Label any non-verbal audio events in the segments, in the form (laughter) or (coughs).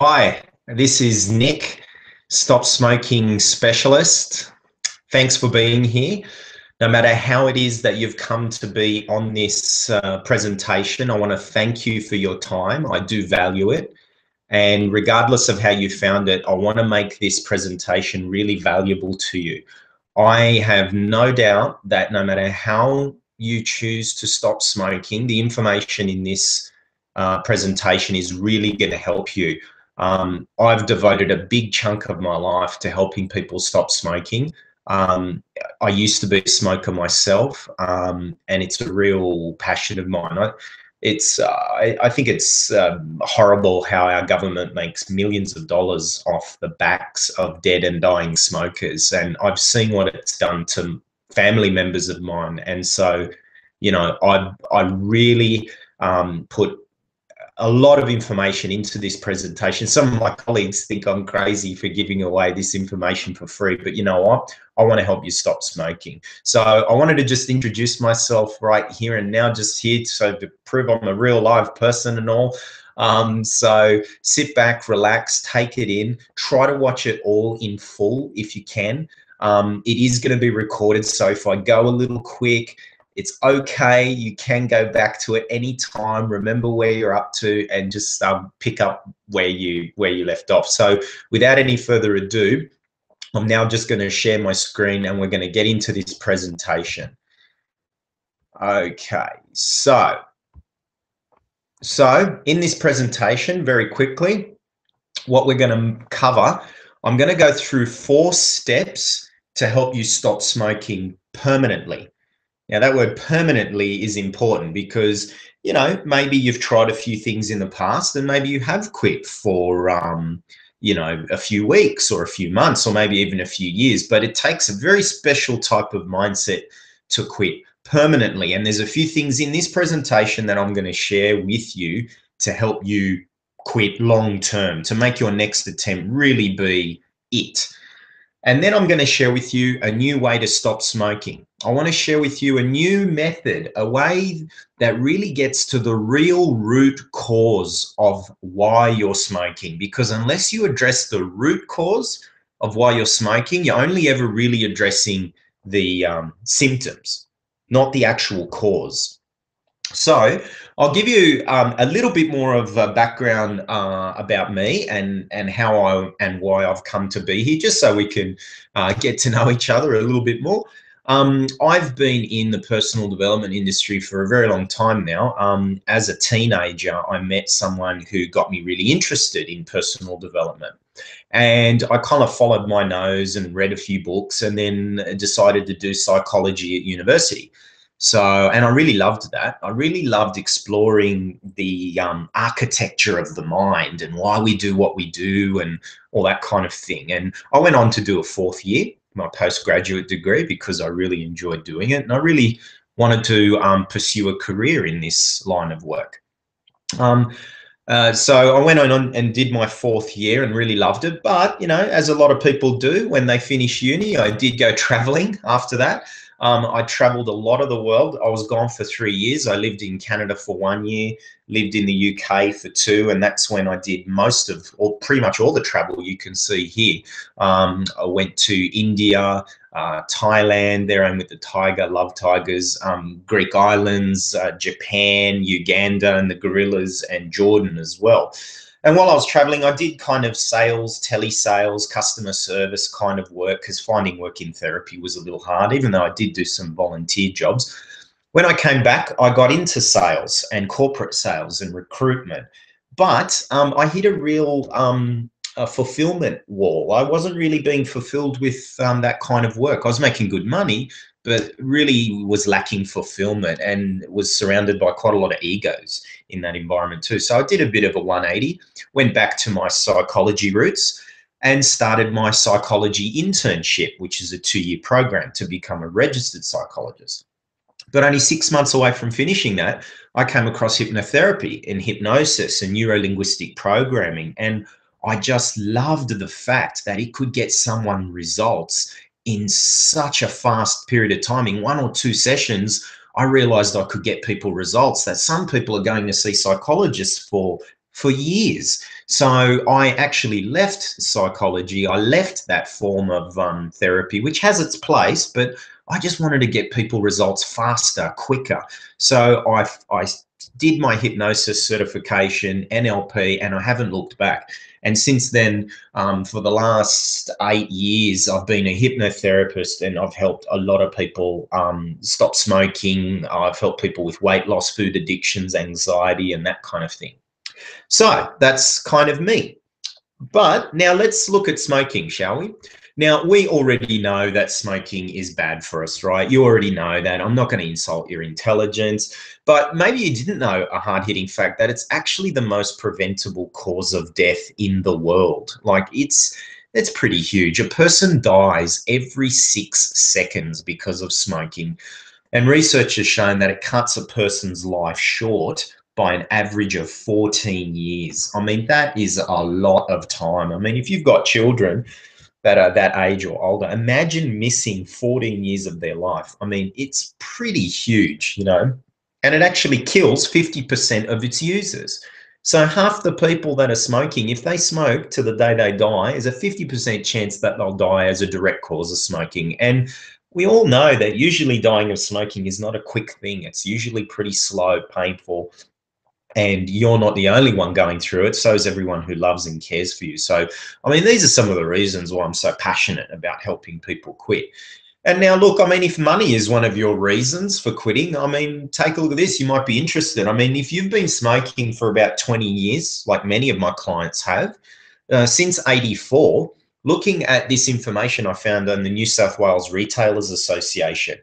Hi, this is Nick, Stop Smoking Specialist. Thanks for being here. No matter how it is that you've come to be on this uh, presentation, I want to thank you for your time. I do value it. And regardless of how you found it, I want to make this presentation really valuable to you. I have no doubt that no matter how you choose to stop smoking, the information in this uh, presentation is really going to help you. Um, I've devoted a big chunk of my life to helping people stop smoking. Um, I used to be a smoker myself, um, and it's a real passion of mine. I, it's uh, I, I, think it's um, horrible how our government makes millions of dollars off the backs of dead and dying smokers, and I've seen what it's done to family members of mine, and so you know I I really um, put a lot of information into this presentation. Some of my colleagues think I'm crazy for giving away this information for free, but you know what? I want to help you stop smoking. So I wanted to just introduce myself right here and now, just here so to prove I'm a real live person and all. Um, so sit back, relax, take it in, try to watch it all in full if you can. Um, it is going to be recorded, so if I go a little quick, it's okay. You can go back to it anytime. Remember where you're up to, and just um, pick up where you where you left off. So, without any further ado, I'm now just going to share my screen, and we're going to get into this presentation. Okay, so so in this presentation, very quickly, what we're going to cover, I'm going to go through four steps to help you stop smoking permanently. Now, that word permanently is important because, you know, maybe you've tried a few things in the past and maybe you have quit for, um, you know, a few weeks or a few months or maybe even a few years. But it takes a very special type of mindset to quit permanently. And there's a few things in this presentation that I'm going to share with you to help you quit long term, to make your next attempt really be it. And then I'm going to share with you a new way to stop smoking. I want to share with you a new method, a way that really gets to the real root cause of why you're smoking. Because unless you address the root cause of why you're smoking, you're only ever really addressing the um, symptoms, not the actual cause. So I'll give you um, a little bit more of a background uh, about me and and how I and why I've come to be here, just so we can uh, get to know each other a little bit more. Um, I've been in the personal development industry for a very long time now. Um, as a teenager, I met someone who got me really interested in personal development. And I kind of followed my nose and read a few books and then decided to do psychology at university. So, and I really loved that. I really loved exploring the um, architecture of the mind and why we do what we do and all that kind of thing. And I went on to do a fourth year, my postgraduate degree, because I really enjoyed doing it. And I really wanted to um, pursue a career in this line of work. Um, uh, so I went on and did my fourth year and really loved it. But, you know, as a lot of people do when they finish uni, I did go (laughs) traveling after that. Um, I traveled a lot of the world. I was gone for three years. I lived in Canada for one year, lived in the UK for two, and that's when I did most of, or pretty much all the travel you can see here. Um, I went to India, uh, Thailand, there I'm with the tiger, love tigers, um, Greek islands, uh, Japan, Uganda, and the gorillas, and Jordan as well. And while I was traveling, I did kind of sales, telesales, customer service kind of work because finding work in therapy was a little hard, even though I did do some volunteer jobs. When I came back, I got into sales and corporate sales and recruitment. But um, I hit a real um, a fulfillment wall. I wasn't really being fulfilled with um, that kind of work. I was making good money, but really was lacking fulfillment and was surrounded by quite a lot of egos in that environment too. So I did a bit of a 180, went back to my psychology roots and started my psychology internship, which is a two year program to become a registered psychologist. But only six months away from finishing that, I came across hypnotherapy and hypnosis and neuro linguistic programming. And I just loved the fact that it could get someone results in such a fast period of time. In one or two sessions, I realized I could get people results that some people are going to see psychologists for for years. So I actually left psychology. I left that form of um, therapy, which has its place, but I just wanted to get people results faster, quicker. So I, I did my hypnosis certification, NLP, and I haven't looked back. And since then, um, for the last eight years, I've been a hypnotherapist and I've helped a lot of people um, stop smoking. I've helped people with weight loss, food addictions, anxiety, and that kind of thing. So that's kind of me. But now let's look at smoking, shall we? Now, we already know that smoking is bad for us, right? You already know that. I'm not going to insult your intelligence, but maybe you didn't know a hard hitting fact that it's actually the most preventable cause of death in the world. Like, it's. It's pretty huge. A person dies every six seconds because of smoking. And research has shown that it cuts a person's life short by an average of 14 years. I mean, that is a lot of time. I mean, if you've got children, that are that age or older. Imagine missing 14 years of their life. I mean, it's pretty huge, you know, and it actually kills 50% of its users. So half the people that are smoking, if they smoke to the day they die, is a 50% chance that they'll die as a direct cause of smoking. And we all know that usually dying of smoking is not a quick thing. It's usually pretty slow, painful, and you're not the only one going through it so is everyone who loves and cares for you. So i mean these are some of the reasons why i'm so passionate about helping people quit. And now look i mean if money is one of your reasons for quitting i mean take a look at this. You might be interested. I mean if you've been smoking for about 20 years like many of my clients have uh, since 84 looking at this information i found on the new south wales retailers association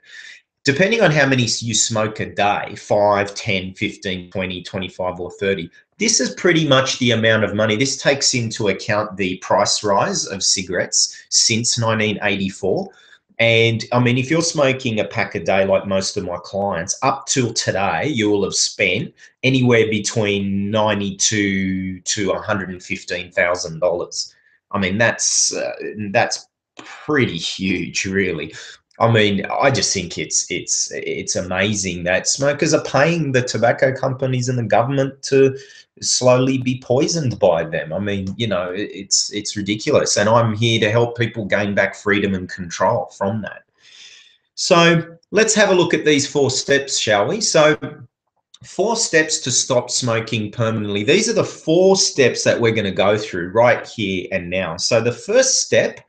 depending on how many you smoke a day 5 10 15 20 25 or 30 this is pretty much the amount of money. This takes into account the price rise of cigarettes since 1984 and i mean if you're smoking a pack a day like most of my clients up till today you will have spent anywhere between 92 to 115 thousand dollars. I mean that's uh, that's pretty huge really I mean, I just think it's it's it's amazing that smokers are paying the tobacco companies and the government to slowly be poisoned by them. I mean, you know, it's it's ridiculous, and I'm here to help people gain back freedom and control from that. So let's have a look at these four steps, shall we? So four steps to stop smoking permanently. These are the four steps that we're going to go through right here and now. So the first step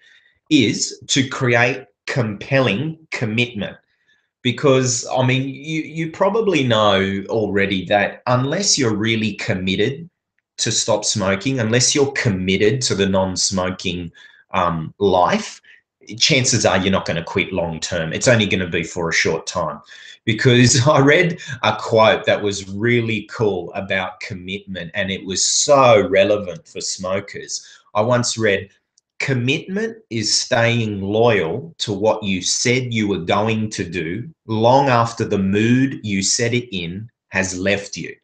is to create compelling commitment because I mean you you probably know already that unless you're really committed to stop smoking, unless you're committed to the non-smoking um, life, chances are you're not going to quit long term. It's only going to be for a short time. Because (laughs) I read a quote that was really cool about commitment and it was so relevant for smokers. I once read, Commitment is staying loyal to what you said you were going to do long after the mood you set it in has left you.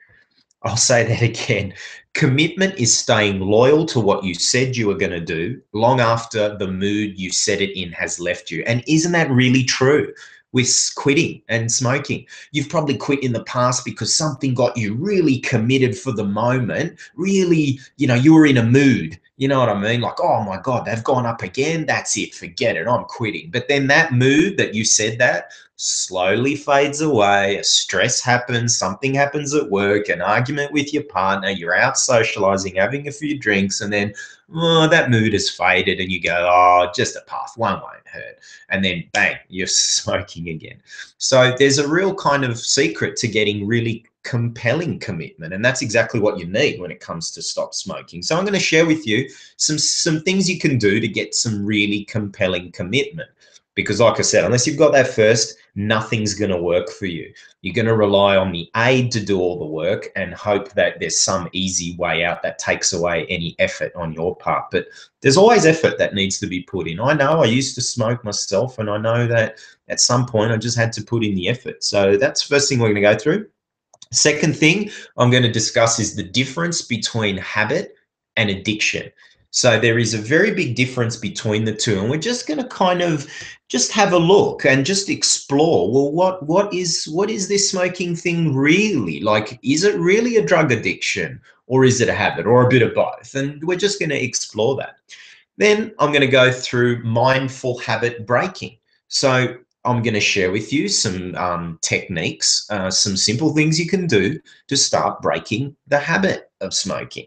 I'll say that again. Commitment is staying loyal to what you said you were going to do long after the mood you set it in has left you. And isn't that really true? with quitting and smoking. You've probably quit in the past because something got you really committed for the moment. Really, you know, you were in a mood you know what I mean? Like, oh my God, they've gone up again. That's it. Forget it. I'm quitting. But then that mood that you said that slowly fades away. A stress happens. Something happens at work, an argument with your partner. You're out socializing, having a few drinks, and then oh, that mood has faded. And you go, oh, just a puff. One won't hurt. And then bang, (laughs) you're smoking again. So there's a real kind of secret to getting really compelling commitment and that's exactly what you need when it comes to stop smoking. So i'm going to share with you some some things you can do to get some really compelling commitment. Because like i said unless you've got that first nothing's going to work for you. You're going to rely on the aid to do all the work and hope that there's some easy way out that takes away any effort on your part. But there's always effort that needs to be put in. I know i used to smoke myself and i know that at some point i just had to put in the effort. So that's the first thing we're going to go through Second thing I'm going to discuss is the difference between habit and addiction. So there is a very big difference between the two, and we're just going to kind of just have a look and just explore. Well, what what is what is this smoking thing really like? Is it really a drug addiction, or is it a habit, or a bit of both? And we're just going to explore that. Then I'm going to go through mindful habit breaking. So I'm going to share with you some um, techniques, uh, some simple things you can do to start breaking the habit of smoking.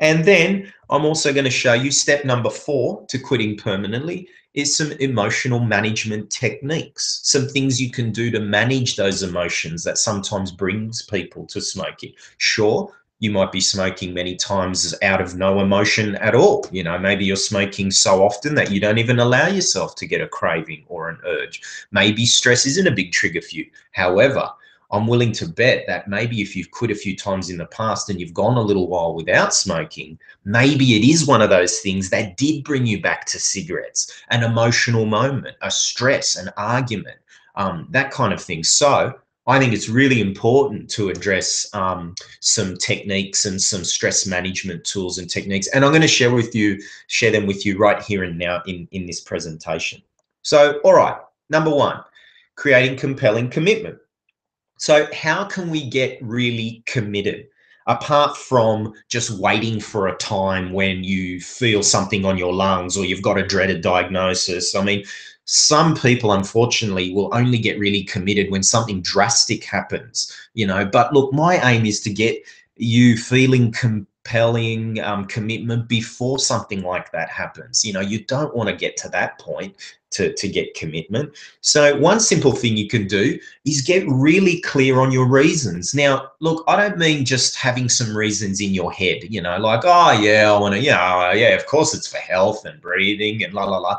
And then I'm also going to show you step number four to quitting permanently is some emotional management techniques, some things you can do to manage those emotions that sometimes brings people to smoking. Sure, you might be smoking many times out of no emotion at all. You know, maybe you're smoking so often that you don't even allow yourself to get a craving or an urge. Maybe stress isn't a big trigger for you. However, I'm willing to bet that maybe if you've quit a few times in the past and you've gone a little while without smoking, maybe it is one of those things that did bring you back to cigarettes, an emotional moment, a stress, an argument, um, that kind of thing. So I think it's really important to address um, some techniques and some stress management tools and techniques. And I'm going to share with you, share them with you right here and now in, in this presentation. So, all right, number one, creating compelling commitment. So, how can we get really committed? Apart from just waiting for a time when you feel something on your lungs or you've got a dreaded diagnosis. I mean, some people unfortunately will only get really committed when something drastic happens you know but look my aim is to get you feeling compelling um, commitment before something like that happens you know you don't want to get to that point to, to get commitment. So one simple thing you can do is get really clear on your reasons. Now, look, I don't mean just having some reasons in your head, you know, like, oh yeah, I want to, yeah, yeah, of course it's for health and breathing and la la la.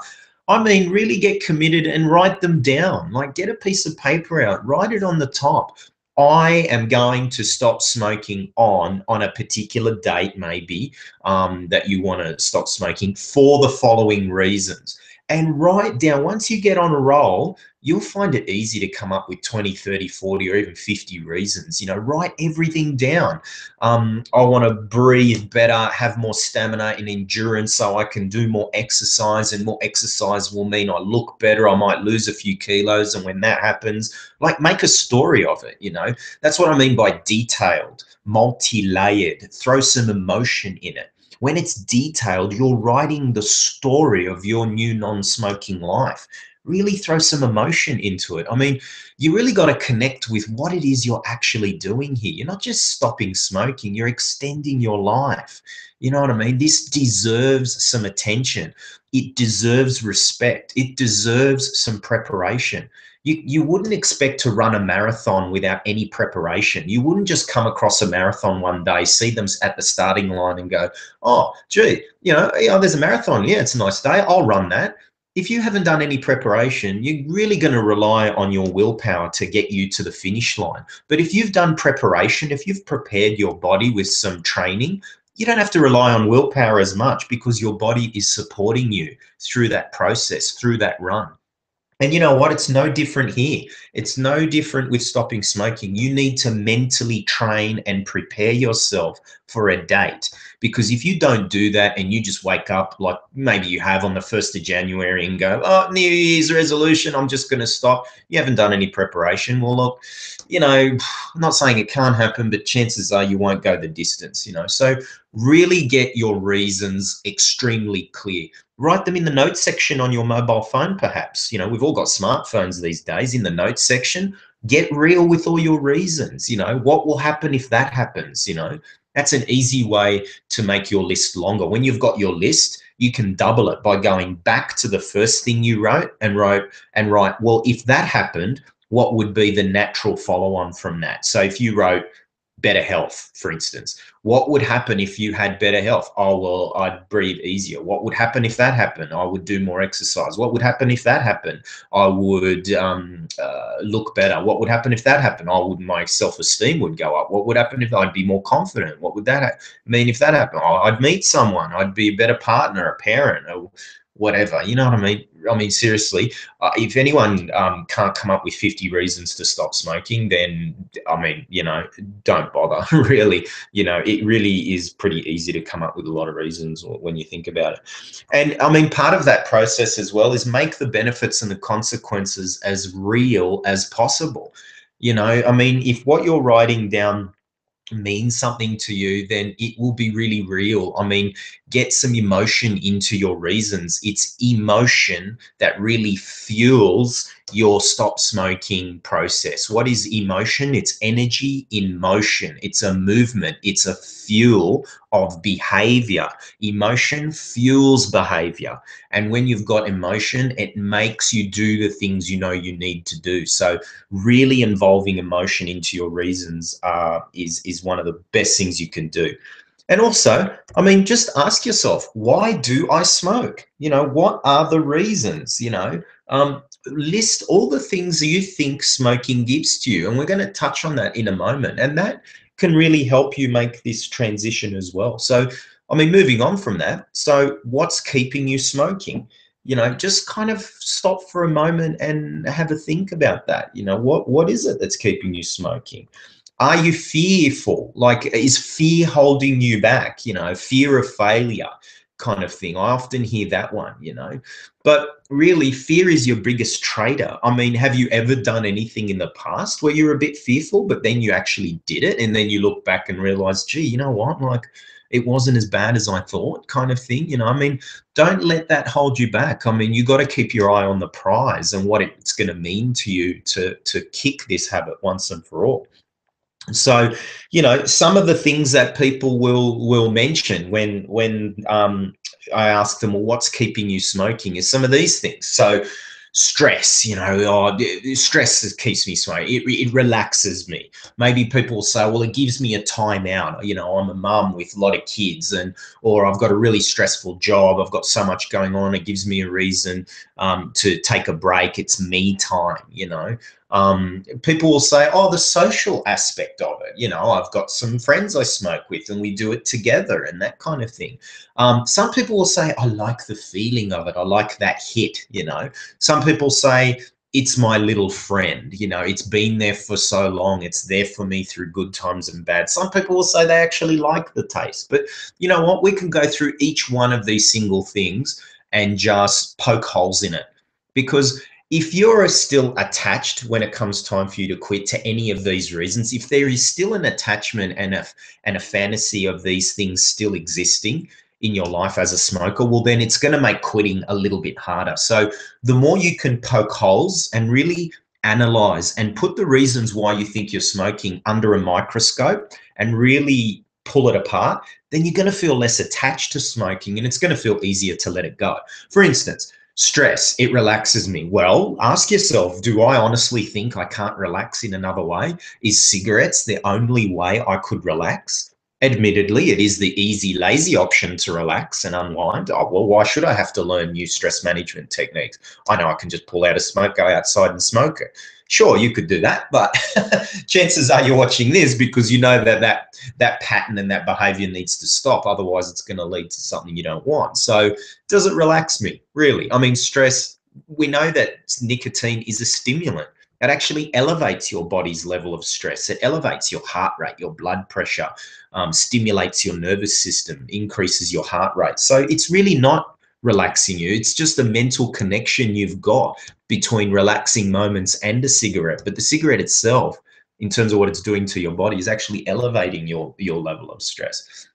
I mean, really get committed and write them down. Like get a piece of paper out, write it on the top. I am going to stop smoking on on a particular date, maybe um, that you want to stop smoking for the following reasons and write down once you get on a roll you'll find it easy to come up with 20 30 40 or even 50 reasons. You know write everything down. Um, i want to breathe better have more stamina and endurance so i can do more exercise and more exercise will mean i look better i might lose a few kilos and when that happens like make a story of it you know? That's what i mean by detailed multi-layered throw some emotion in it. When it's detailed, you're writing the story of your new non smoking life. Really throw some emotion into it. I mean, you really got to connect with what it is you're actually doing here. You're not just stopping smoking, you're extending your life. You know what I mean? This deserves some attention. It deserves respect. It deserves some preparation you, you wouldn't expect to run a marathon without any preparation. You wouldn't just come across a marathon one day, see them at the starting line and go, oh, gee, you know, there's a marathon. Yeah, it's a nice day. I'll run that. If you haven't done any preparation, you're really going to rely on your willpower to get you to the finish line. But if you've done preparation, if you've prepared your body with some training, you don't have to rely on willpower as much because your body is supporting you through that process, through that run. And you know what? It's no different here. It's no different with stopping smoking. You need to mentally train and prepare yourself for a date. Because if you don't do that and you just wake up like maybe you have on the 1st of January and go, oh, New Year's resolution, I'm just going to stop. You haven't done any preparation. Well, look, you know, I'm not saying it can't happen, but chances are you won't go the distance, you know. So really get your reasons extremely clear. Write them in the notes section on your mobile phone perhaps. You know we've all got smartphones these days in the notes section. Get real with all your reasons you know. What will happen if that happens you know? That's an easy way to make your list longer. When you've got your list you can double it by going back to the first thing you wrote and wrote and write well if that happened what would be the natural follow on from that so if you wrote better health, for instance. What would happen if you had better health? Oh, well, I'd breathe easier. What would happen if that happened? I would do more exercise. What would happen if that happened? I would um, uh, look better. What would happen if that happened? I would, my self-esteem would go up. What would happen if I'd be more confident? What would that mean if that happened? Oh, I'd meet someone. I'd be a better partner, a parent, a, whatever. You know what I mean? I mean, seriously, uh, if anyone um, can't come up with 50 reasons to stop smoking, then I mean, you know, don't bother. (laughs) really, you know, it really is pretty easy to come up with a lot of reasons when you think about it. And I mean, part of that process as well is make the benefits and the consequences as real as possible. You know, I mean, if what you're writing down means something to you, then it will be really real. I mean, get some emotion into your reasons. It's emotion that really fuels your stop smoking process. What is emotion? It's energy in motion. It's a movement. It's a fuel of behavior. Emotion fuels behavior. And when you've got emotion, it makes you do the things you know you need to do. So really involving emotion into your reasons uh, is, is one of the best things you can do. And also, I mean, just ask yourself, why do I smoke? You know, what are the reasons? You know, um, list all the things you think smoking gives to you. And we're going to touch on that in a moment. And that can really help you make this transition as well. So, I mean, moving on from that. So, what's keeping you smoking? You know, just kind of stop for a moment and have a think about that. You know, what what is it that's keeping you smoking? Are you fearful? Like, is fear holding you back? You know, fear of failure kind of thing. I often hear that one, you know. But really, fear is your biggest traitor. I mean, have you ever done anything in the past where you're a bit fearful, but then you actually did it? And then you look back and realize, gee, you know what? Like, it wasn't as bad as I thought, kind of thing. You know, I mean, don't let that hold you back. I mean, you got to keep your eye on the prize and what it's going to mean to you to to kick this habit once and for all. So, you know, some of the things that people will will mention when when um, I ask them, well, what's keeping you smoking? Is some of these things. So, stress, you know, oh, stress keeps me smoking. It, it relaxes me. Maybe people will say, well, it gives me a time out. You know, I'm a mum with a lot of kids and, or I've got a really stressful job. I've got so much going on. It gives me a reason um, to take a break. It's me time, you know. Um, people will say, oh, the social aspect of it. You know, I've got some friends I smoke with and we do it together and that kind of thing. Um, some people will say, I like the feeling of it. I like that hit, you know. Some people say, it's my little friend. You know, it's been there for so long. It's there for me through good times and bad. Some people will say they actually like the taste. But you know what? We can go through each one of these single things and just poke holes in it because if you're still attached when it comes time for you to quit to any of these reasons, if there is still an attachment and a, and a fantasy of these things still existing in your life as a smoker, well, then it's going to make quitting a little bit harder. So the more you can poke holes and really analyze and put the reasons why you think you're smoking under a microscope and really pull it apart, then you're going to feel less attached to smoking and it's going to feel easier to let it go. For instance, stress it relaxes me. Well ask yourself do i honestly think i can't relax in another way? Is cigarettes the only way i could relax? Admittedly it is the easy lazy option to relax and unwind. Oh well why should i have to learn new stress management techniques? I know i can just pull out a smoke go outside and smoke it sure you could do that but (laughs) chances are you're watching this because you know that that that pattern and that behavior needs to stop. Otherwise it's going to lead to something you don't want. So does it relax me? Really. I mean stress we know that nicotine is a stimulant. It actually elevates your body's level of stress. It elevates your heart rate your blood pressure um, stimulates your nervous system increases your heart rate. So it's really not relaxing you. It's just a mental connection you've got between relaxing moments and a cigarette. But the cigarette itself, in terms of what it's doing to your body, is actually elevating your, your level of stress.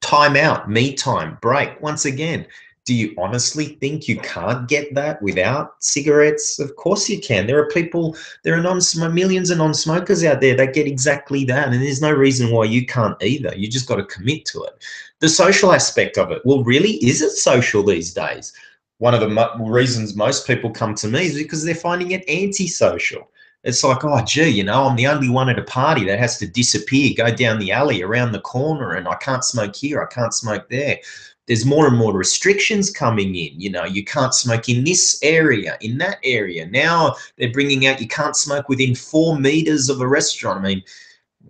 Time out, me time, break. Once again, do you honestly think you can't get that without cigarettes? Of course you can. There are people, there are non millions of non-smokers out there that get exactly that, and there's no reason why you can't either. You just got to commit to it. The social aspect of it. Well, really, is it social these days? One of the mo reasons most people come to me is because they're finding it antisocial. It's like, oh, gee, you know, I'm the only one at a party that has to disappear, go down the alley around the corner, and I can't smoke here, I can't smoke there there's more and more restrictions coming in. You know, you can't smoke in this area, in that area. Now they're bringing out you can't smoke within four meters of a restaurant. I mean,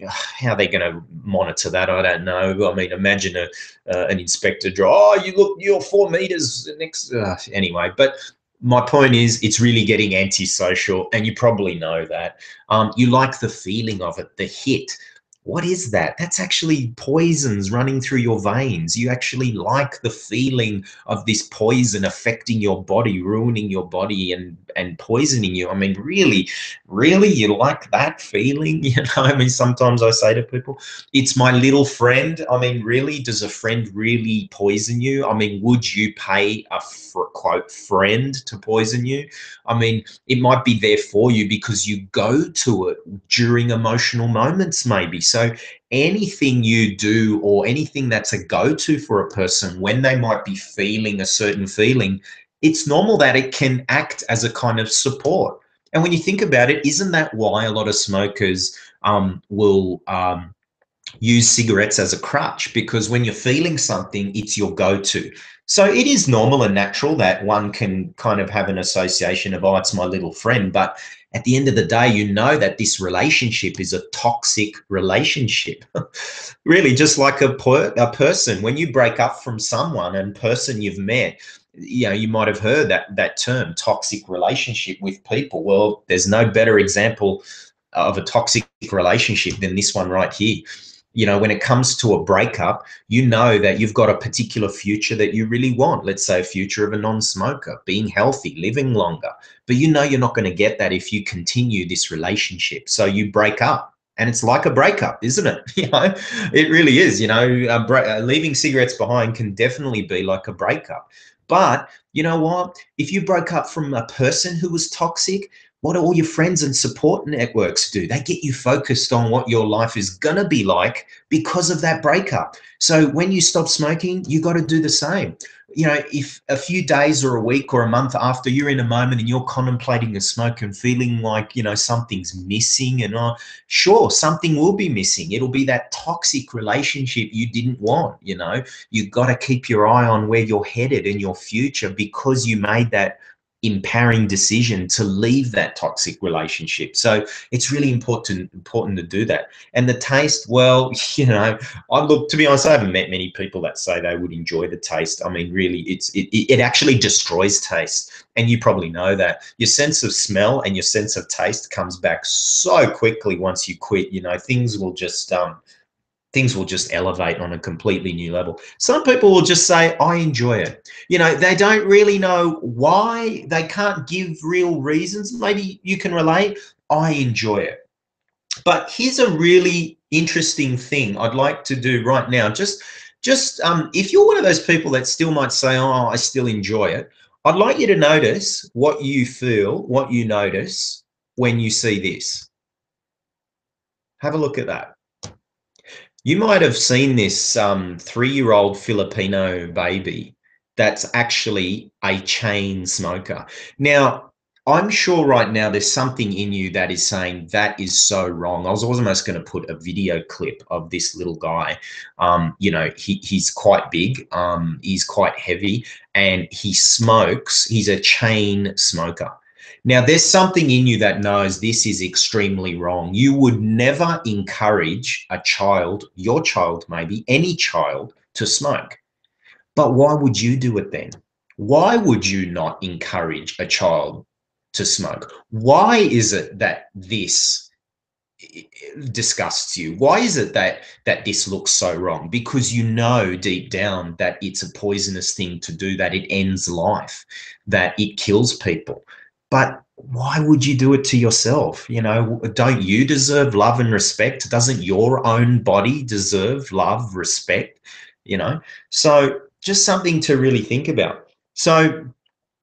(sighs) how they're going to monitor that, I don't know. I mean, imagine a, uh, an inspector draw, oh, you look, you're four meters next. Uh, anyway, but my point is it's really getting antisocial and you probably know that um, you like the feeling of it the hit what is that? That's actually poisons running through your veins. You actually like the feeling of this poison affecting your body, ruining your body and, and poisoning you. I mean, really, really, you like that feeling? (laughs) You know, I mean, sometimes I say to people, it's my little friend. I mean, really, does a friend really poison you? I mean, would you pay a quote friend to poison you? I mean, it might be there for you because you go to it during emotional moments, maybe. So anything you do or anything that's a go-to for a person when they might be feeling a certain feeling, it's normal that it can act as a kind of support. And when you think about it, isn't that why a lot of smokers um, will um, use cigarettes as a crutch? Because when you're feeling something, it's your go-to. So it is normal and natural that one can kind of have an association of, oh, it's my little friend. But at the end of the day, you know that this relationship is a toxic relationship. (laughs) really, just like a, per- a person, when you break up from someone and person you've met, you know, you might have heard that that term, toxic relationship with people. Well, there's no better example of a toxic relationship than this one right here you know, when it comes to a breakup, you know that you've got a particular future that you really want. Let's say a future of a non-smoker, being healthy, living longer. But you know you're not going to get that if you continue this relationship. So you break up. And it's like a breakup, isn't it? (laughs) You know, it really is. You know, uh, leaving cigarettes behind can definitely be like a breakup. But you know what? If you broke up from a person who was toxic, what do all your friends and support networks do? They get you focused on what your life is going to be like because of that breakup. So when you stop smoking, you got to do the same. You know, if a few days or a week or a month after you're in a moment and you're contemplating a smoke and feeling like, you know, something's missing and uh, sure, something will be missing. It'll be that toxic relationship you didn't want, you know. You got to keep your eye on where you're headed in your future because you made that empowering decision to leave that toxic relationship. So it's really important important to do that. And the taste, well, (laughs) you know, I look to be honest, I haven't met many people that say they would enjoy the taste. I mean, really, it's it, it actually destroys taste. And you probably know that your sense of smell and your sense of taste comes back so quickly once you quit. You know, things will just um things will just elevate on a completely new level. Some people will just say, I enjoy it. You know, they don't really know why, they can't give real reasons. Maybe you can relate, I enjoy it. But here's a really interesting thing I'd like to do right now. Just, just um, if you're one of those people that still might say, oh, I still enjoy it, I'd like you to notice what you feel, what you notice when you see this. Have a look at that. You might have seen this um, three-year-old Filipino baby that's actually a chain smoker. Now, I'm sure right now there's something in you that is saying that is so wrong. I was almost going to put a video clip of this little guy. Um, you know, he, he's quite big, um, he's quite heavy, and he smokes. He's a chain smoker. Now, there's something in you that knows this is extremely wrong. You would never encourage a child, your child maybe, any child, to smoke. But why would you do it then? Why would you not encourage a child to smoke? Why is it that this disgusts you? Why is it that that this looks so wrong? Because you know deep down that it's a poisonous thing to do, that it ends life, that it kills people but why would you do it to yourself? You know, don't you deserve love and respect? Doesn't your own body deserve love, respect? You know, so just something to really think about. So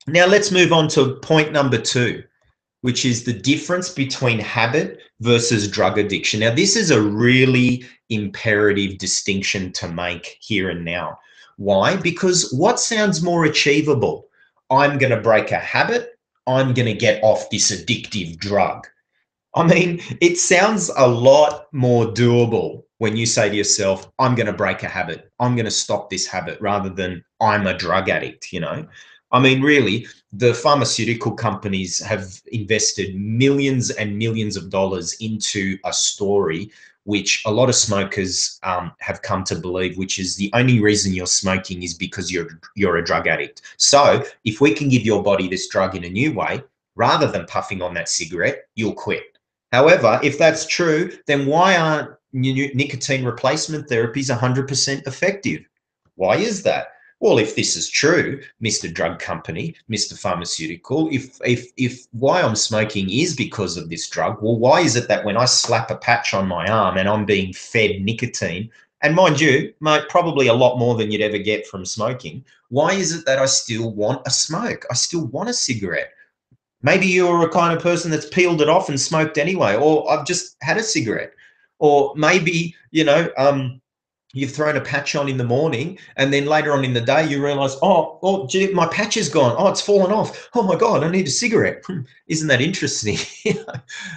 now let's move on to point number two, which is the difference between habit versus drug addiction. Now, this is a really imperative distinction to make here and now. Why? Because what sounds more achievable? I'm going to break a habit I'm going to get off this addictive drug. I mean, it sounds a lot more doable when you say to yourself, I'm going to break a habit. I'm going to stop this habit rather than I'm a drug addict, you know. I mean, really, the pharmaceutical companies have invested millions and millions of dollars into a story which a lot of smokers um, have come to believe, which is the only reason you're smoking is because you're you're a drug addict. So if we can give your body this drug in a new way, rather than puffing on that cigarette, you'll quit. However, if that's true, then why aren't nicotine replacement therapies 100% effective? Why is that? Well, if this is true, Mr. Drug Company, Mr. Pharmaceutical, if if if why I'm smoking is because of this drug, well, why is it that when I slap a patch on my arm and I'm being fed nicotine, and mind you, mate, probably a lot more than you'd ever get from smoking, why is it that I still want a smoke? I still want a cigarette. Maybe you're a kind of person that's peeled it off and smoked anyway, or I've just had a cigarette. Or maybe, you know, um, you've thrown a patch on in the morning and then later on in the day you realize oh oh gee, my patch is gone. Oh it's fallen off. Oh my god i need a cigarette. (laughs) Isn't that interesting? (laughs)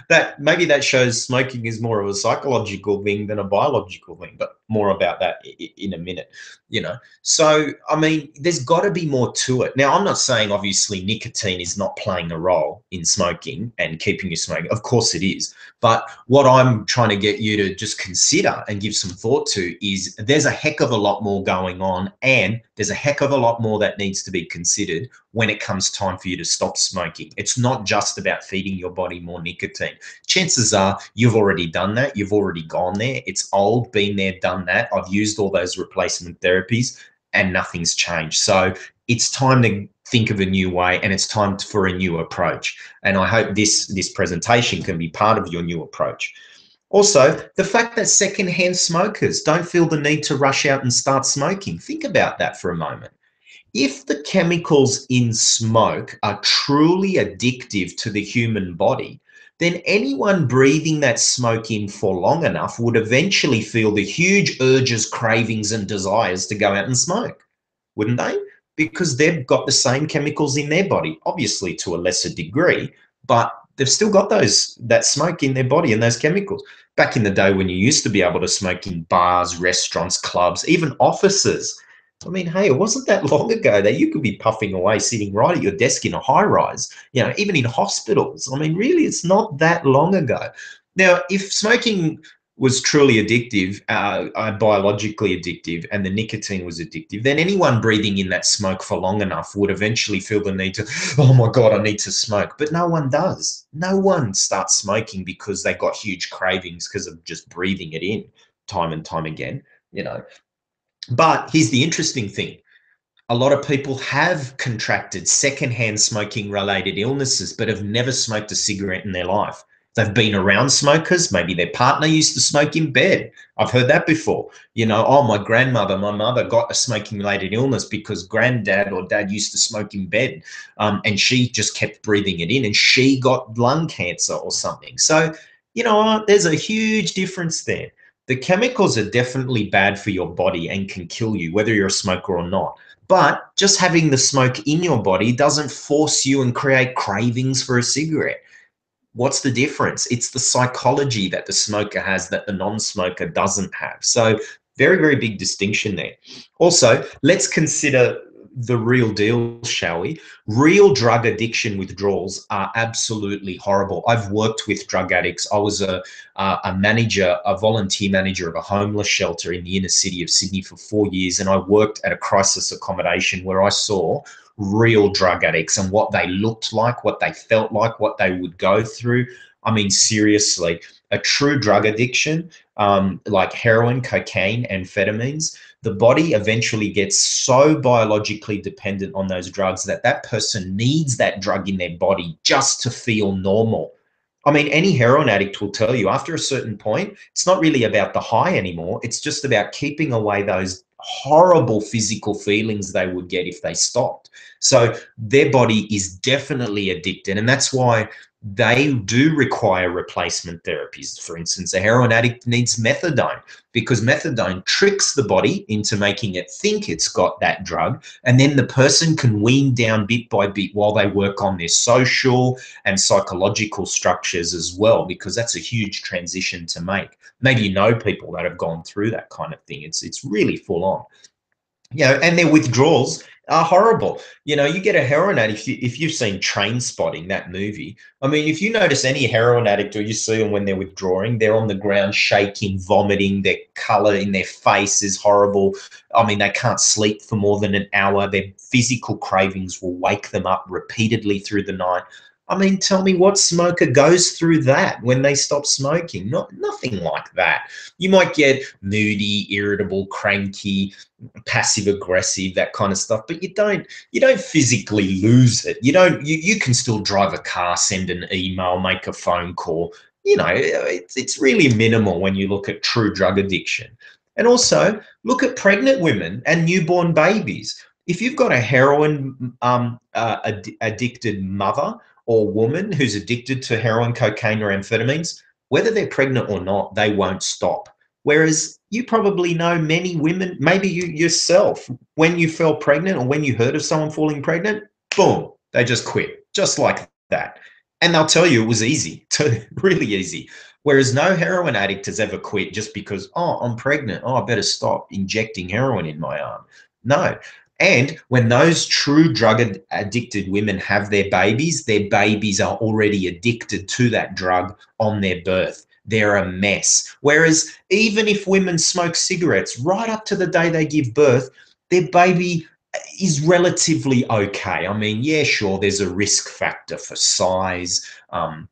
That maybe that shows smoking is more of a psychological thing than a biological thing but more about that in a minute you know? So i mean there's got to be more to it. Now i'm not saying obviously nicotine is not playing a role in smoking and keeping you smoking. Of course it is. But what i'm trying to get you to just consider and give some thought to is there's a heck of a lot more going on and there's a heck of a lot more that needs to be considered when it comes time for you to stop smoking. It's not just about feeding your body more nicotine. Chances are you've already done that. You've already gone there. It's old, been there, done that. I've used all those replacement therapies and nothing's changed. So it's time to think of a new way and it's time for a new approach. And I hope this this presentation can be part of your new approach. Also, the fact that secondhand smokers don't feel the need to rush out and start smoking. Think about that for a moment. If the chemicals in smoke are truly addictive to the human body, then anyone breathing that smoke in for long enough would eventually feel the huge urges, cravings, and desires to go out and smoke, wouldn't they? Because they've got the same chemicals in their body, obviously to a lesser degree, but they've still got those that smoke in their body and those chemicals back in the day when you used to be able to smoke in bars, restaurants, clubs, even offices. I mean, hey, it wasn't that long ago that you could be puffing away sitting right at your desk in a high rise, you know, even in hospitals. I mean, really, it's not that long ago. Now, if smoking was truly addictive, uh, uh, biologically addictive, and the nicotine was addictive, then anyone breathing in that smoke for long enough would eventually feel the need to, oh my God, I need to smoke. But no one does. No one starts smoking because they got huge cravings because of just breathing it in time and time again, you know. But here's the interesting thing a lot of people have contracted secondhand smoking related illnesses, but have never smoked a cigarette in their life. They've been around smokers. Maybe their partner used to smoke in bed. I've heard that before. You know, oh, my grandmother, my mother got a smoking related illness because granddad or dad used to smoke in bed um, and she just kept breathing it in and she got lung cancer or something. So, you know, there's a huge difference there. The chemicals are definitely bad for your body and can kill you, whether you're a smoker or not. But just having the smoke in your body doesn't force you and create cravings for a cigarette what's the difference? It's the psychology that the smoker has that the non smoker doesn't have. So, very, very big distinction there. Also, let's consider the real deal, shall we? Real drug addiction withdrawals are absolutely horrible. I've worked with drug addicts. I was a, a manager, a volunteer manager of a homeless shelter in the inner city of Sydney for four years, and I worked at a crisis accommodation where I saw real drug addicts and what they looked like, what they felt like, what they would go through. I mean, seriously, a true drug addiction, um, like heroin, cocaine, amphetamines, the body eventually gets so biologically dependent on those drugs that that person needs that drug in their body just to feel normal. I mean, any heroin addict will tell you after a certain point, it's not really about the high anymore. It's just about keeping away those horrible physical feelings they would get if they stopped. So their body is definitely addicted. And that's why they do require replacement therapies. For instance, a heroin addict needs methadone because methadone tricks the body into making it think it's got that drug. And then the person can wean down bit by bit while they work on their social and psychological structures as well, because that's a huge transition to make. Maybe you know people that have gone through that kind of thing. It's, it's really full on. You know, and their withdrawals are horrible. You know, you get a heroin addict. If, you, if you've seen Trainspotting, that movie, I mean, if you notice any heroin addict or you see them when they're withdrawing, they're on the ground shaking, vomiting. Their color in their face is horrible. I mean, they can't sleep for more than an hour. Their physical cravings will wake them up repeatedly through the night. I mean, tell me what smoker goes through that when they stop smoking? Not nothing like that. You might get moody, irritable, cranky, passive aggressive, that kind of stuff, but you don't you don't physically lose it. You don't you, you can still drive a car, send an email, make a phone call. You know, it's it's really minimal when you look at true drug addiction. And also look at pregnant women and newborn babies. If you've got a heroin um, uh, ad- addicted mother or woman who's addicted to heroin, cocaine, or amphetamines, whether they're pregnant or not, they won't stop. Whereas you probably know many women, maybe you yourself, when you fell pregnant or when you heard of someone falling pregnant, boom, they just quit, just like that. And they'll tell you it was easy, (laughs) really easy. Whereas no heroin addict has ever quit just because, oh, I'm pregnant. Oh, I better stop injecting heroin in my arm. No, and when those true drug addicted women have their babies, their babies are already addicted to that drug on their birth. They're a mess. Whereas even if women smoke cigarettes right up to the day they give birth, their baby is relatively okay. I mean, yeah, sure, there's a risk factor for size, um,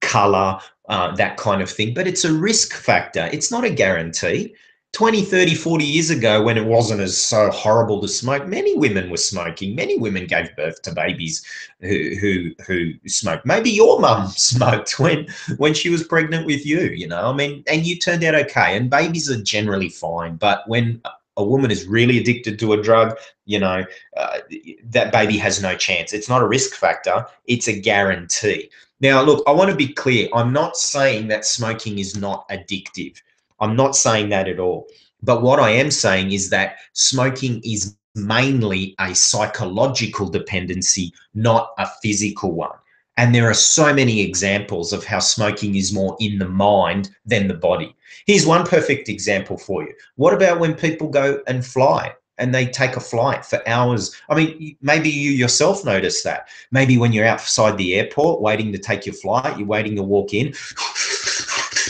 color, uh, that kind of thing, but it's a risk factor. It's not a guarantee. 20, 30, 40 years ago, when it wasn't as so horrible to smoke, many women were smoking. Many women gave birth to babies who who who smoked. Maybe your mum (laughs) smoked when when she was pregnant with you. You know, I mean, and you turned out okay. And babies are generally fine, but when a woman is really addicted to a drug, you know, uh, that baby has no chance. It's not a risk factor; it's a guarantee. Now, look, I want to be clear. I'm not saying that smoking is not addictive I'm not saying that at all. But what I am saying is that smoking is mainly a psychological dependency, not a physical one. And there are so many examples of how smoking is more in the mind than the body. Here's one perfect example for you. What about when people go and fly? and they take a flight for hours. I mean, maybe you yourself notice that. Maybe when you're outside the airport waiting to take your flight, you're waiting to walk in,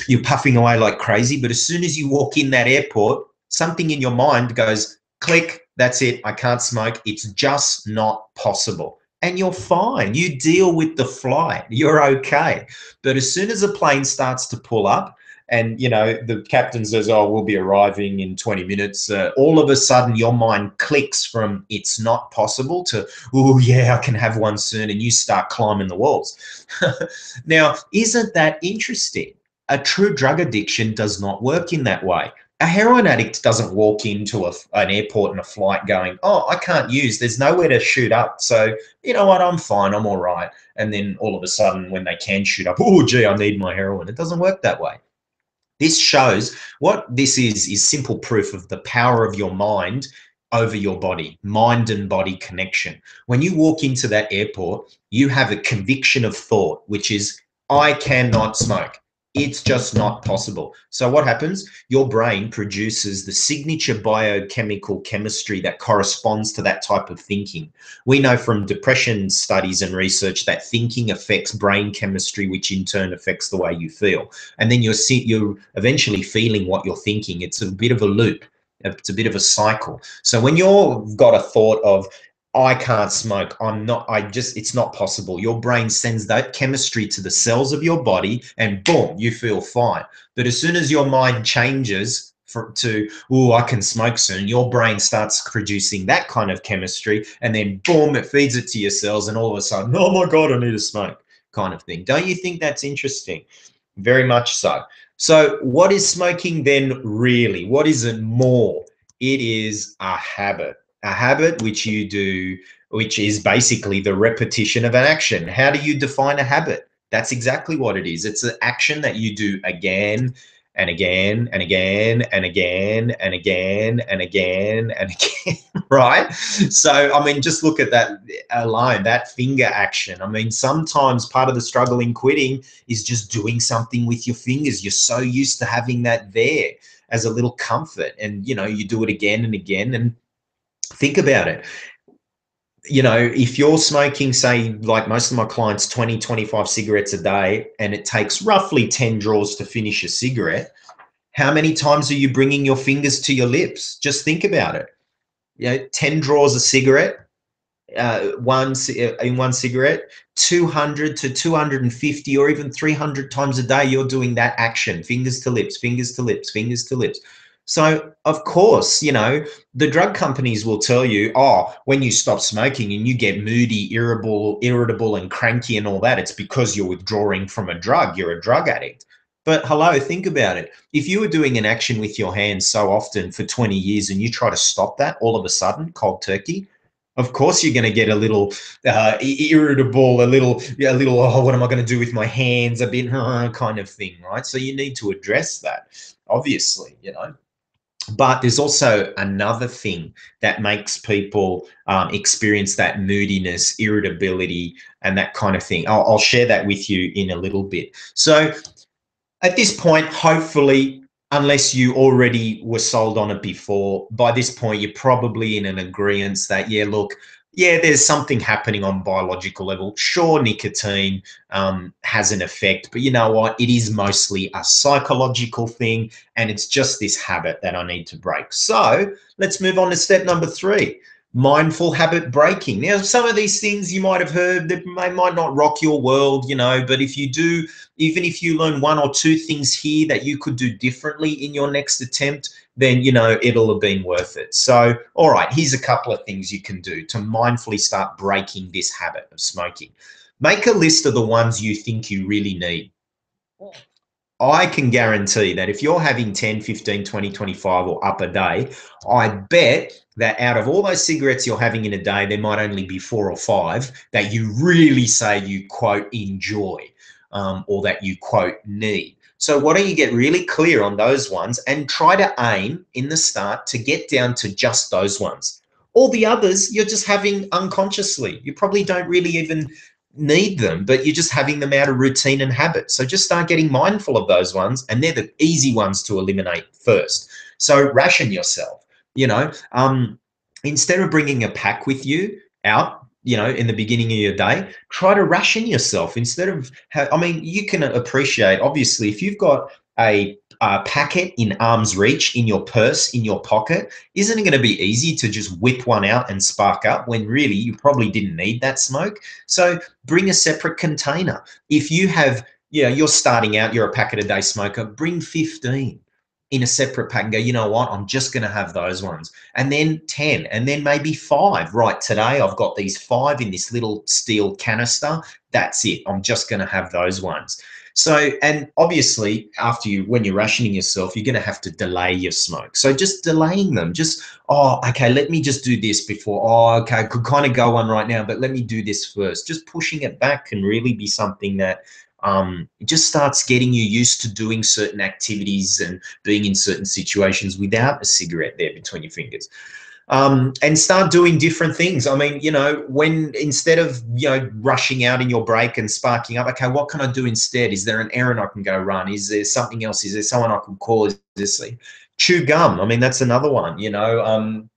you're puffing away like crazy. But as soon as you walk in that airport, something in your mind goes, click, that's it. I can't smoke. It's just not possible. And you're fine. You deal with the flight. You're okay. But as soon as a plane starts to pull up, and you know the captain says oh we'll be arriving in 20 minutes uh, all of a sudden your mind clicks from it's not possible to oh yeah i can have one soon and you start climbing the walls (laughs) now isn't that interesting a true drug addiction does not work in that way. A heroin addict doesn't walk into a, an airport and a flight going, Oh, I can't use, there's nowhere to shoot up. So, you know what, I'm fine, I'm all right. And then all of a sudden, when they can shoot up, oh, gee, I need my heroin. It doesn't work that way. This shows what this is, is simple proof of the power of your mind over your body, mind and body connection. When you walk into that airport, you have a conviction of thought, which is, I cannot smoke. It's just not possible. So, what happens? Your brain produces the signature biochemical chemistry that corresponds to that type of thinking. We know from depression studies and research that thinking affects brain chemistry, which in turn affects the way you feel. And then you're, you're eventually feeling what you're thinking. It's a bit of a loop it's a bit of a cycle. So when you've got a thought of I can't smoke. I'm not, I just, it's not possible. Your brain sends that chemistry to the cells of your body and boom, you feel fine. But as soon as your mind changes for, to, oh, I can smoke soon, your brain starts producing that kind of chemistry and then boom, it feeds it to your cells and all of a sudden, oh my God, I need to smoke kind of thing. Don't you think that's interesting? Very much so. So, what is smoking then really? What is it more? It is a habit a habit which you do which is basically the repetition of an action. How do you define a habit? That's exactly what it is. It's an action that you do again and again and again and again and again and again and (laughs) again right? So i mean just look at that uh, alone that finger action. I mean sometimes part of the struggle in quitting is just doing something with your fingers. You're so used to having that there as a little comfort and you know you do it again and again and Think about it. you know, if you're smoking, say, like most of my clients, 20, 25 cigarettes a day, and it takes roughly 10 draws to finish a cigarette, how many times are you bringing your fingers to your lips? Just think about it. You know, 10 draws a cigarette, uh, one uh, in one cigarette, 200 to 250 or even 300 times a day, you're doing that action, fingers to lips, fingers to lips, fingers to lips. So, of course, you know, the drug companies will tell you, oh, when you stop smoking and you get moody, irritable, irritable and cranky and all that, it's because you're withdrawing from a drug. You're a drug addict. But hello, think about it. If you were doing an action with your hands so often for 20 years and you try to stop that all of a sudden, cold turkey, of course you're going to get a little uh, irritable, a little, a little, oh, what am I going to do with my hands? A bit uh, (laughs) kind of thing, right? So you need to address that, obviously, you know. But there's also another thing that makes people um, experience that moodiness, irritability, and that kind of thing. I'll, I'll share that with you in a little bit. So, at this point, hopefully, unless you already were sold on it before, by this point, you're probably in an agreement that, yeah, look, yeah, there's something happening on biological level. Sure, nicotine um, has an effect, but you know what? It is mostly a psychological thing, and it's just this habit that I need to break. So let's move on to step number three mindful habit breaking. Now, some of these things you might have heard that may, might not rock your world, you know, but if you do, even if you learn one or two things here that you could do differently in your next attempt, then, you know, it'll have been worth it. So, all right, here's a couple of things you can do to mindfully start breaking this habit of smoking. Make a list of the ones you think you really need. I can guarantee that if you're having 10, 15, 20, 25 or up a day, I bet that out of all those cigarettes you're having in a day, there might only be four or five that you really say you quote enjoy um, or that you quote need. So why don't you get really clear on those ones and try to aim in the start to get down to just those ones. All the others you're just having unconsciously. You probably don't really even need them, but you're just having them out of routine and habit. So just start getting mindful of those ones, and they're the easy ones to eliminate first. So ration yourself. You know, um, instead of bringing a pack with you out, you know, in the beginning of your day, try to ration yourself instead of. I mean, you can appreciate obviously if you've got a packet in arm's reach in your purse, in your pocket, isn't it going to be easy to just whip one out and spark up when really you probably didn't need that smoke? So bring a separate container. If you have, yeah you're starting out, you're a packet a day smoker, bring 15 in a separate pack and go, you know what, I'm just going to have those ones. And then 10, and then maybe five. Right, today I've got these five in this little steel canister. That's it. I'm just going to have those ones. So, and obviously, after you, when you're rationing yourself, you're going to have to delay your smoke. So, just delaying them, just, oh, okay, let me just do this before. Oh, okay, I could kind of go on right now, but let me do this first. Just pushing it back can really be something that um, it just starts getting you used to doing certain activities and being in certain situations without a cigarette there between your fingers um, and start doing different things. I mean, you know, when instead of you know rushing out in your break and sparking up, okay, what can I do instead? Is there an errand I can go run? Is there something else? Is there someone I can call? Is this chew gum? I mean, that's another one. You know, um,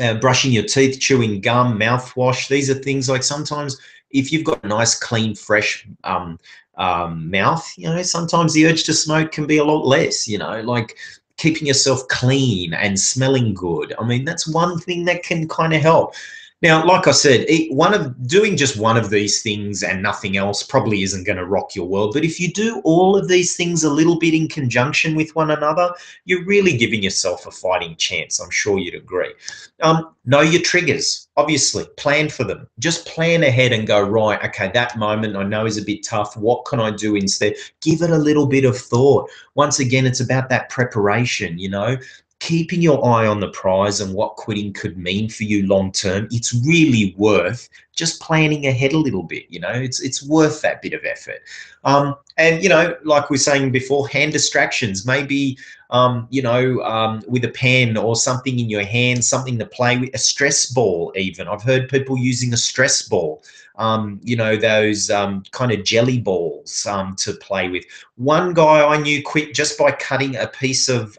uh, brushing your teeth, chewing gum, mouthwash. These are things like sometimes if you've got a nice, clean, fresh um, um, mouth, you know, sometimes the urge to smoke can be a lot less. You know, like keeping yourself clean and smelling good. I mean, that's one thing that can kind of help. Now, like I said, one of doing just one of these things and nothing else probably isn't going to rock your world. But if you do all of these things a little bit in conjunction with one another, you're really giving yourself a fighting chance. I'm sure you'd agree. Um, know your triggers. Obviously, plan for them. Just plan ahead and go right. Okay, that moment I know is a bit tough. What can I do instead? Give it a little bit of thought. Once again, it's about that preparation. You know, keeping your eye on the prize and what quitting could mean for you long term, it's really worth just planning ahead a little bit. You know, it's it's worth that bit of effort. Um, and you know, like we are saying before, hand distractions. Maybe um, you know, um, with a pen or something in your hand, something to play with, a stress ball. Even I've heard people using a stress ball. Um, you know, those um, kind of jelly balls um, to play with. One guy I knew quit just by cutting a piece of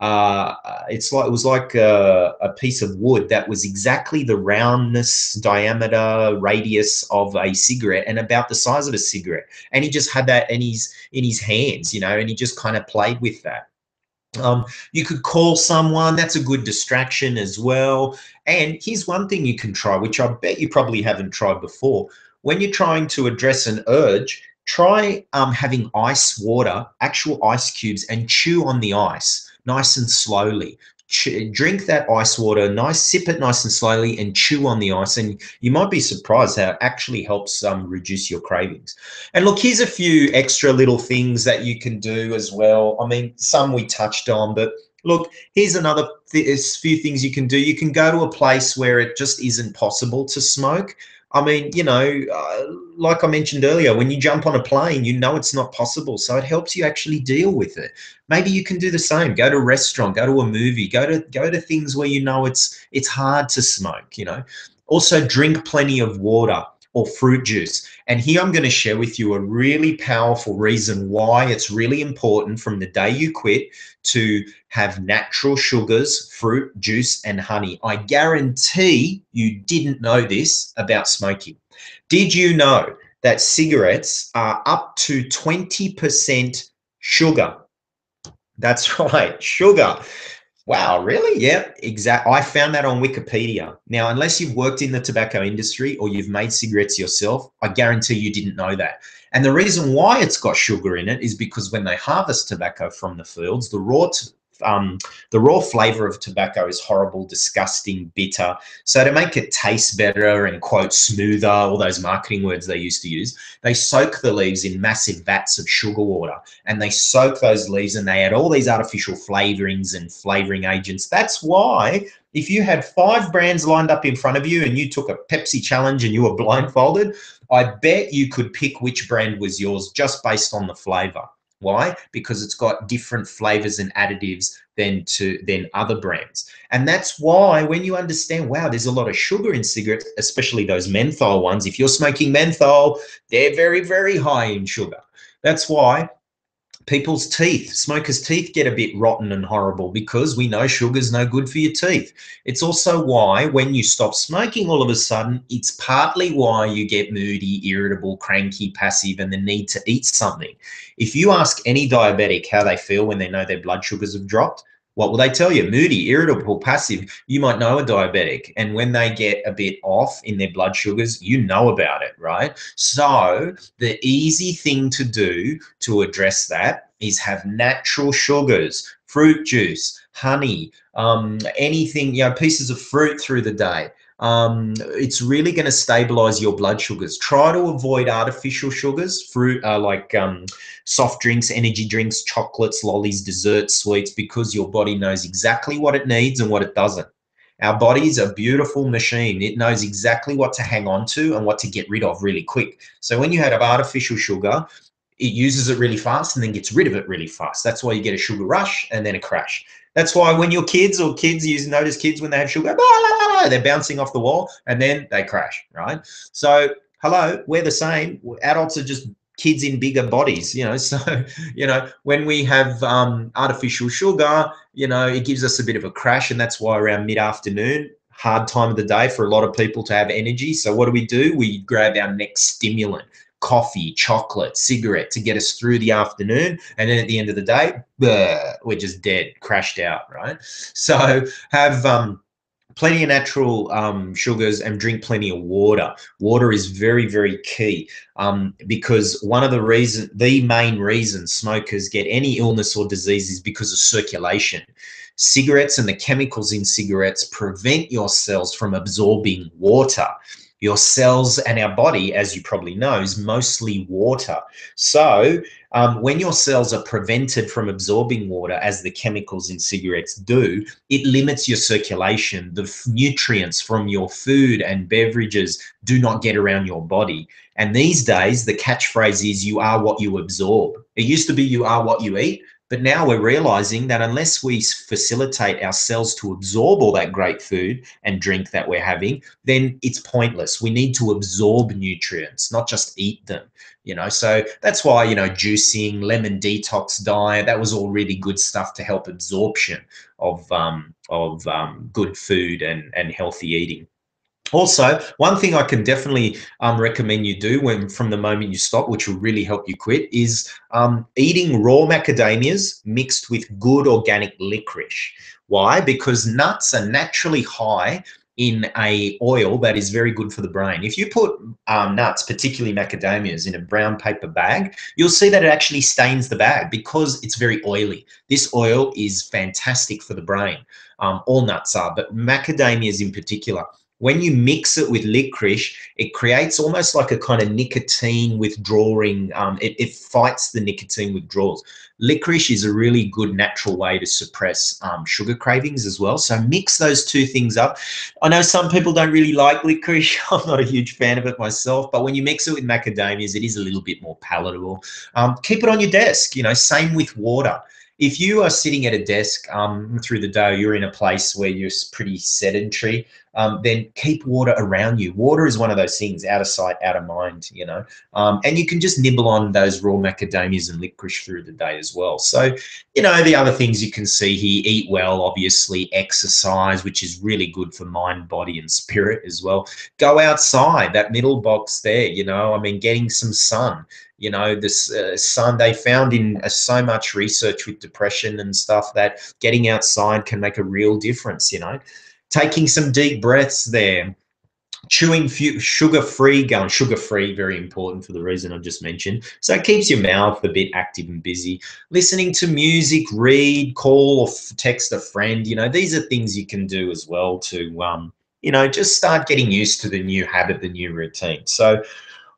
uh, it's like it was like a, a, piece of wood that was exactly the roundness, diameter, radius of a cigarette, and about the size of a cigarette. And he just had that in his in his hands, you know, and he just kind of played with that. Um, you could call someone. That's a good distraction as well. And here's one thing you can try, which I bet you probably haven't tried before. When you're trying to address an urge, try um, having ice water, actual ice cubes, and chew on the ice nice and slowly. Drink that ice water, nice, sip it nice and slowly, and chew on the ice. And you might be surprised how it actually helps um, reduce your cravings. And look, here's a few extra little things that you can do as well. I mean, some we touched on, but look, here's another th- few things you can do. You can go to a place where it just isn't possible to smoke. I mean, you know, uh, like I mentioned earlier, when you jump on a plane, you know it's not possible. So it helps you actually deal with it. Maybe you can do the same. Go to a restaurant, go to a movie, go to go to things where you know it's it's hard to smoke, you know. Also drink plenty of water or fruit juice. And here I'm going to share with you a really powerful reason why it's really important from the day you quit to have natural sugars, fruit, juice, and honey. I guarantee you didn't know this about smoking. Did you know that cigarettes are up to 20% sugar? That's (laughs) right, sugar. Wow, really? Yeah, exactly. I found that on Wikipedia. Now, unless you've worked in the tobacco industry or you've made cigarettes yourself, I guarantee you didn't know that. And the reason why it's got sugar in it is because when they harvest tobacco from the fields, the raw um, the raw flavor of tobacco is horrible, disgusting, bitter. So to make it taste better and quote smoother, all those marketing words they used to use, they soak the leaves in massive vats of sugar water and they soak those leaves and they add all these artificial flavorings and flavoring agents. That's why if you had five brands lined up in front of you and you took a Pepsi challenge and you were (laughs) blindfolded, I bet you could pick which brand was yours just based on the flavor. Why? Because it's got different flavors and additives than to than other brands. And that's why when you understand, wow, there's a lot of sugar in cigarettes, especially those menthol ones. If you're smoking menthol, they're very, very high in sugar. That's why people's teeth, smokers' teeth get a bit rotten and horrible because we know sugar's no good for your teeth. It's also why when you stop smoking all of a sudden, it's partly why you get moody, irritable, cranky, passive, and the need to eat something. If you ask any diabetic how they feel when they know their blood sugars have dropped, what will they tell you? Moody, irritable, passive. You might know a diabetic. And when they get a bit off in their blood sugars, you know about it, right? So the easy thing to do to address that is have natural sugars, fruit juice, honey, um, anything, you know, pieces of fruit through the day um, it's really going to stabilize your blood sugars. Try to avoid artificial sugars, fruit uh, like um, soft drinks, energy drinks, chocolates, lollies, desserts, sweets, because your body knows exactly what it needs and what it doesn't. Our body's a beautiful machine. It knows exactly what to hang on to and what to get rid of really quick. So when you have artificial sugar, it uses it really fast and then gets rid of it really fast. That's why you get a sugar rush and then a crash. That's why when you're kids or kids, you notice kids when they have sugar, they're bouncing off the wall and then they crash, right? So, hello, we're the same. Adults are just kids in bigger bodies, you know. (laughs) So, you know, when we have um, artificial sugar, you know, it gives us a bit of a crash. And that's why around mid afternoon, hard time of the day for a lot of people to have energy. So, what do we do? We grab our next stimulant coffee, chocolate, cigarette to get us through the afternoon. And then at the end of the day, bleh, we're just dead, crashed out, right? So have um, plenty of natural um, sugars and drink plenty of water. Water is very, very key um, because one of the reasons, the main reason smokers get any illness or disease is because of circulation. Cigarettes and the chemicals in cigarettes prevent your cells from absorbing water. Your cells and our body, as you probably know, is mostly water. So um, when your cells are prevented from absorbing water, as the chemicals in cigarettes do, it limits your circulation. The nutrients from your food and beverages do not get around your body. And these days, the catchphrase is you are what you absorb. It used to be you are what you eat. But now we're realizing that unless we facilitate our cells to absorb all that great food and drink that we're having, then it's pointless. We need to absorb nutrients, not just eat them. you know so that's why you know juicing lemon detox diet that was all really good stuff to help absorption of um, of um, good food and and healthy eating also, one thing I can definitely um, recommend you do when from the moment you stop, which will really help you quit, is um, eating raw macadamias mixed with good organic licorice. Why? Because nuts are naturally high in a oil that is very good for the brain. If you put um, nuts, particularly macadamias, in a brown paper bag, you'll see that it actually stains the bag because it's very oily. This oil is fantastic for the brain. Um, all nuts are, but macadamias in particular when you mix it with licorice, it creates almost like a kind of nicotine withdrawing. Um, it, it, fights the nicotine withdrawals. Licorice is a really good natural way to suppress um, sugar cravings as well. So mix those two things up. I know some people don't really like licorice. (laughs) I'm not a huge fan of it myself, but when you mix it with macadamias, it is a little bit more palatable. Um, keep it on your desk. You know, same with water if you are sitting at a desk um, through the day, you're in a place where you're pretty sedentary, um, then keep water around you. Water is one of those things out of sight, out of mind, you know. Um, and you can just nibble on those raw macadamias and licorice through the day as well. So, you know, the other things you can see here eat well, obviously, exercise, which is really good for mind, body, and spirit as well. Go outside, that middle box there, you know, I mean, getting some sun you know this uh, sun they found in uh, so much research with depression and stuff that getting outside can make a real difference you know taking some deep breaths there, chewing sugar free, gum sugar free, very important for the reason I just mentioned. So it keeps your mouth a bit active and busy. Listening to music, read, call or text a friend. You know, these are things you can do as well to, um, you know, just start getting used to the new habit, the new routine. So,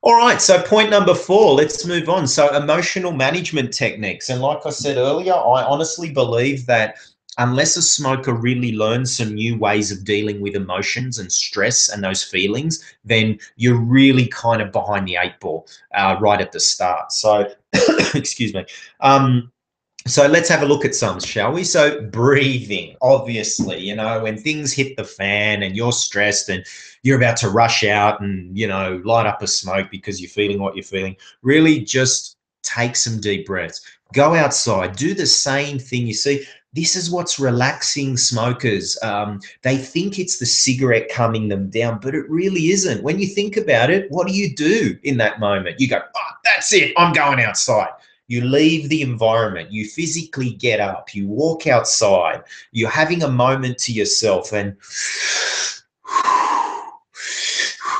all right, so point number four, let's move on. So, emotional management techniques. And like I said earlier, I honestly believe that unless a smoker really learns some new ways of dealing with emotions and stress and those feelings, then you're really kind of behind the eight ball uh, right at the start. So, (coughs) excuse me. Um, so let's have a look at some, shall we? So breathing, obviously, you know, when things hit the fan and you're stressed and you're about to rush out and, you know, light up a smoke because you're feeling what you're feeling, really just take some deep breaths. Go outside, do the same thing. You see, this is what's relaxing smokers. Um, they think it's the cigarette calming them down, but it really isn't. When you think about it, what do you do in that moment? You go, oh, that's it, I'm going outside. You leave the environment, you physically get up, you walk outside, you're having a moment to yourself, and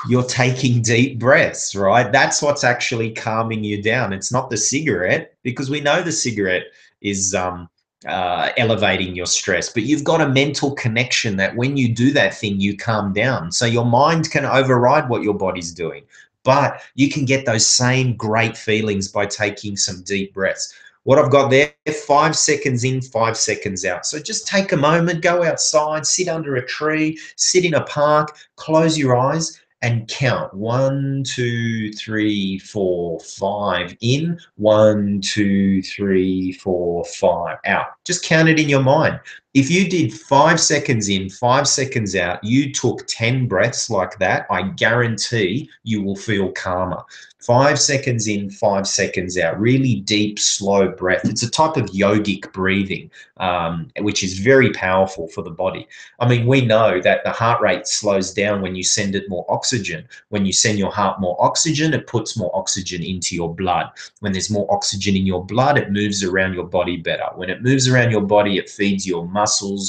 you're taking deep breaths, right? That's what's actually calming you down. It's not the cigarette, because we know the cigarette is um, uh, elevating your stress, but you've got a mental connection that when you do that thing, you calm down. So your mind can override what your body's doing, but you can get those same great feelings by taking some deep breaths. What I've got there, five seconds in, five seconds out. So just take a moment, go outside, sit under a tree, sit in a park, close your eyes, and count one, two, three, four, five in, one, two, three, four, five out. Just count it in your mind. If you did five seconds in, five seconds out, you took 10 breaths like that, I guarantee you will feel calmer five seconds in, five seconds out, really deep, slow breath. It's a type of yogic breathing, um, which is very powerful for the body. I mean, we know that the heart rate slows down when you send it more oxygen. When you send your heart more oxygen, it puts more oxygen into your blood. When there's more oxygen in your blood, it moves around your body better. When it moves around your body, it feeds your muscles,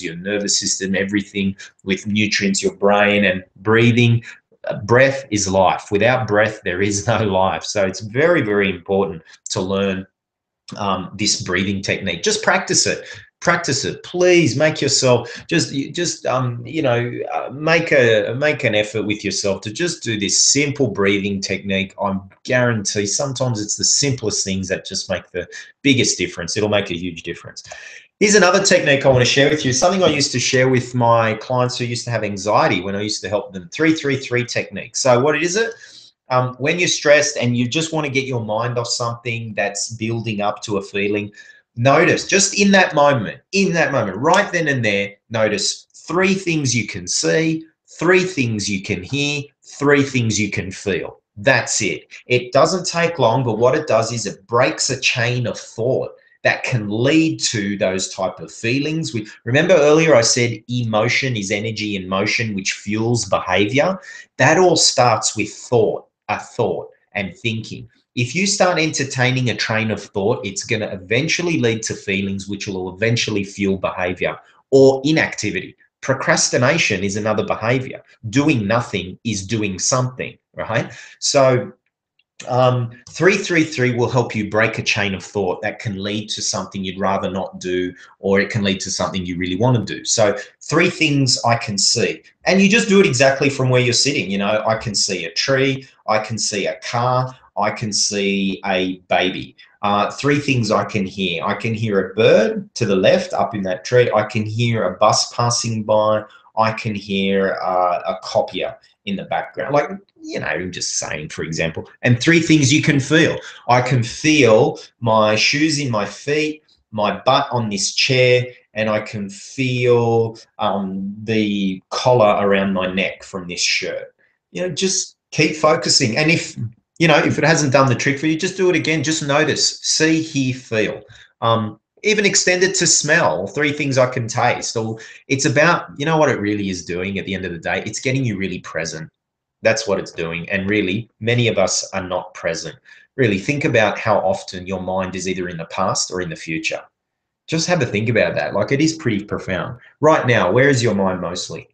your nervous system, everything with nutrients, your brain, and breathing breath is life. Without breath, there is no life. So it's very, very important to learn um, this breathing technique. Just practice it. Practice it. Please make yourself just just um, you know uh, make a make an effort with yourself to just do this simple breathing technique. I'm guarantee sometimes it's the simplest things that just make the biggest difference. It'll make a huge difference. Here's another technique I want to share with you. Something I used to share with my clients who used to have anxiety when I used to help them. 333 technique. So what is it? Um, when you're stressed and you just want to get your mind off something that's building up to a feeling, notice just in that moment, in that moment, right then and there, notice three things you can see, three things you can hear, three things you can feel. That's it. It doesn't take long, but what it does is it breaks a chain of thought that can lead to those type of feelings. We remember earlier I said emotion is energy in motion, which fuels behavior. That all starts with thought, a thought and thinking. If you start entertaining a train of thought, it's going to eventually lead to feelings, which will eventually fuel behavior or inactivity. Procrastination is another behavior. Doing nothing is doing something, right? So um, 333 will help you break a chain of thought that can lead to something you'd rather not do, or it can lead to something you really want to do. So, three things I can see, and you just do it exactly from where you're sitting. You know, I can see a tree, I can see a car, I can see a baby. Uh, three things I can hear. I can hear a bird to the left up in that tree. I can hear a bus passing by. I can hear uh, a copier in the background. Like, you know, I'm just saying, for example. And three things you can feel. I can feel my shoes in my feet, my butt on this chair, and I can feel um, the collar around my neck from this shirt. You know, just keep focusing. And if, you know, if it hasn't done the trick for you, just do it again. Just notice, see, hear, feel. Um, even extend it to smell three things i can taste. Or it's about you know what it really is doing at the end of the day? It's getting you really present. That's what it's doing. And really many of us are not present. Really think about how often your mind is either in the past or in the future. Just have a think about that. Like it is pretty profound. Right now where is your mind mostly?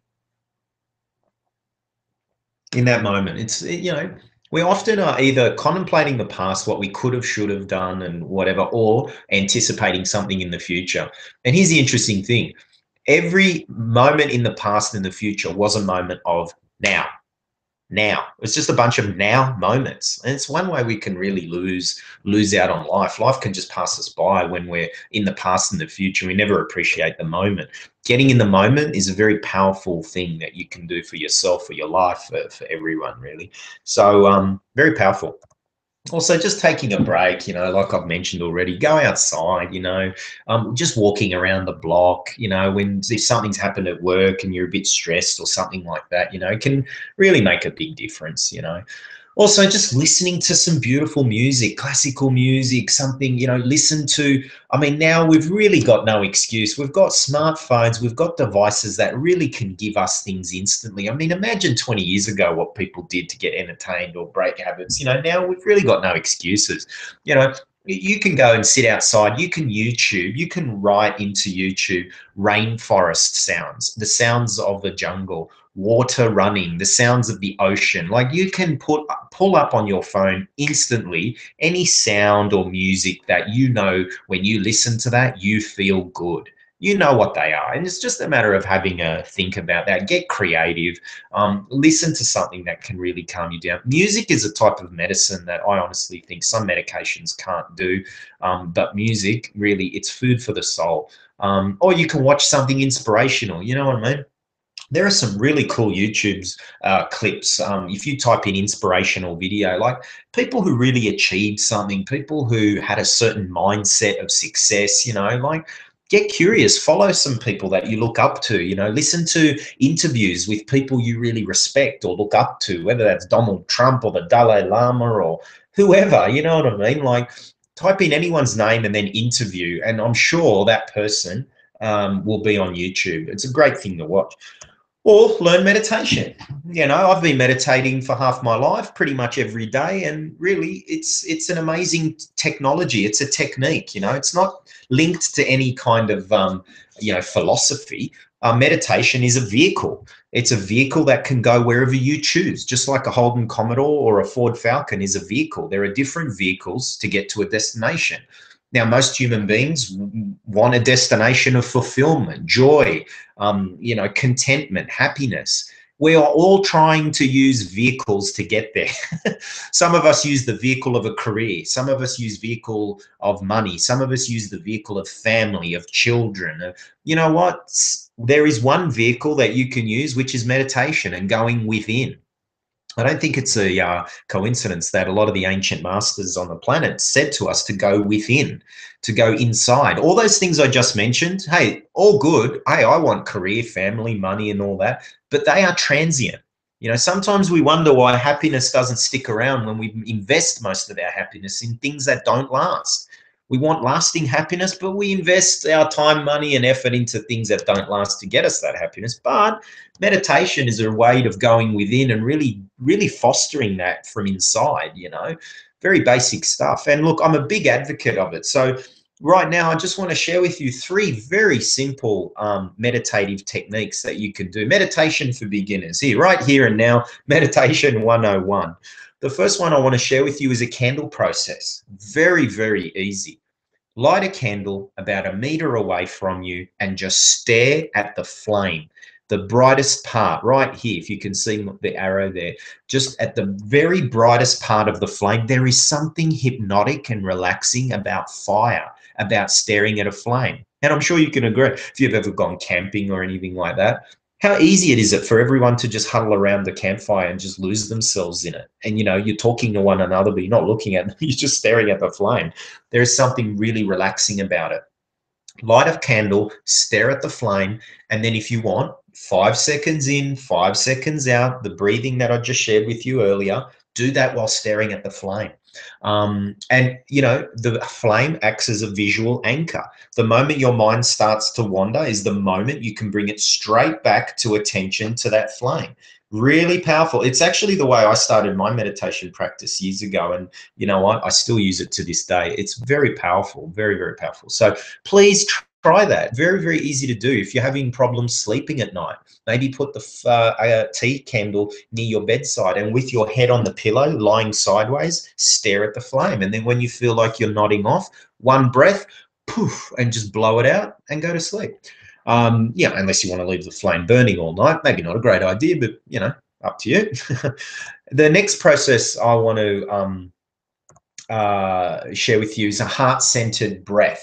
In that moment. It's you know we often are either contemplating the past, what we could have, should have done, and whatever, or anticipating something in the future. And here's the interesting thing every moment in the past and the future was a moment of now now. It's just a bunch of now moments. And it's one way we can really lose lose out on life. Life can just pass us by when we're in the past and the future. We never appreciate the moment. Getting in the moment is a very powerful thing that you can do for yourself, for your life, for, for everyone, really. So um, very powerful also just taking a break you know like i've mentioned already go outside you know um, just walking around the block you know when if something's happened at work and you're a bit stressed or something like that you know can really make a big difference you know also just listening to some beautiful music classical music something you know listen to i mean now we've really got no excuse. We've got smartphones we've got devices that really can give us things instantly. I mean imagine 20 years ago what people did to get entertained or break habits. You know now we've really got no excuses. You know you can go and sit outside you can youtube you can write into youtube rainforest sounds the sounds of the jungle water running, the sounds of the ocean. Like you can put pull up on your phone instantly any sound or music that you know when you listen to that, you feel good. You know what they are. And it's just a matter of having a think about that. Get creative. Um, listen to something that can really calm you down. Music is a type of medicine that I honestly think some medications can't do. Um, but music, really, it's food for the soul. Um, or you can watch something inspirational. You know what I mean? There are some really cool YouTube's uh, clips. Um, if you type in inspirational video, like people who really achieved something, people who had a certain mindset of success, you know, like get curious, follow some people that you look up to, you know, listen to interviews with people you really respect or look up to, whether that's Donald Trump or the Dalai Lama or whoever, you know what I mean? Like type in anyone's name and then interview, and I'm sure that person um, will be on YouTube. It's a great thing to watch or learn meditation. You know i've been meditating for half my life pretty much every day and really it's it's an amazing technology. It's a technique you know. It's not linked to any kind of um, you know philosophy. Uh, meditation is a vehicle. It's a vehicle that can go wherever you choose. Just like a holden commodore or a ford falcon is a vehicle. There are different vehicles to get to a destination now, most human beings want a destination of fulfillment, joy, um, you know, contentment, happiness. We are all trying to use vehicles to get there. (laughs) some of us use the vehicle of a career. Some of us use vehicle of money. Some of us use the vehicle of family, of children. You know what? There is one vehicle that you can use, which is meditation and going within. I don't think it's a uh, coincidence that a lot of the ancient masters on the planet said to us to go within, to go inside. All those things I just mentioned, hey, all good. Hey, I want career, family, money, and all that, but they are transient. You know, sometimes we wonder why happiness doesn't stick around when we invest most of our happiness in things that don't last. We want lasting happiness, but we invest our time, money, and effort into things that don't last to get us that happiness. But meditation is a way of going within and really, really fostering that from inside, you know, very basic stuff. And look, I'm a big advocate of it. So, right now, I just want to share with you three very simple um, meditative techniques that you can do. Meditation for beginners. Here, right here and now, (laughs) Meditation 101. The first one I want to share with you is a candle process. Very, very easy. Light a candle about a meter away from you and just stare at the flame the brightest part right here if you can see the arrow there just at the very brightest part of the flame there is something hypnotic and relaxing about fire about staring at a flame. And i'm sure you can agree if you've ever gone camping or anything like that how easy it is it for everyone to just huddle around the campfire and just lose themselves in it? And you know you're talking to one another but you're not looking at them (laughs) you're just staring at the flame. There is something really relaxing about it. Light a candle stare at the flame and then if you want five seconds in, five seconds out, the breathing that I just shared with you earlier, do that while staring at the flame. Um, and you know, the flame acts as a visual anchor. The moment your mind starts to wander is the moment you can bring it straight back to attention to that flame. Really powerful. It's actually the way I started my meditation practice years ago. And you know what? I still use it to this day. It's very powerful, very, very powerful. So please try that. Very, very easy to do. If you're having problems sleeping at night, maybe put the uh, tea candle near your bedside and with your head on the pillow, lying sideways, stare at the flame. And then when you feel like you're nodding off, one breath, poof, and just blow it out and go to sleep. Um, yeah, unless you want to leave the flame burning all night, maybe not a great idea, but you know, up to you. (laughs) the next process I want to um, uh, share with you is a heart-centered breath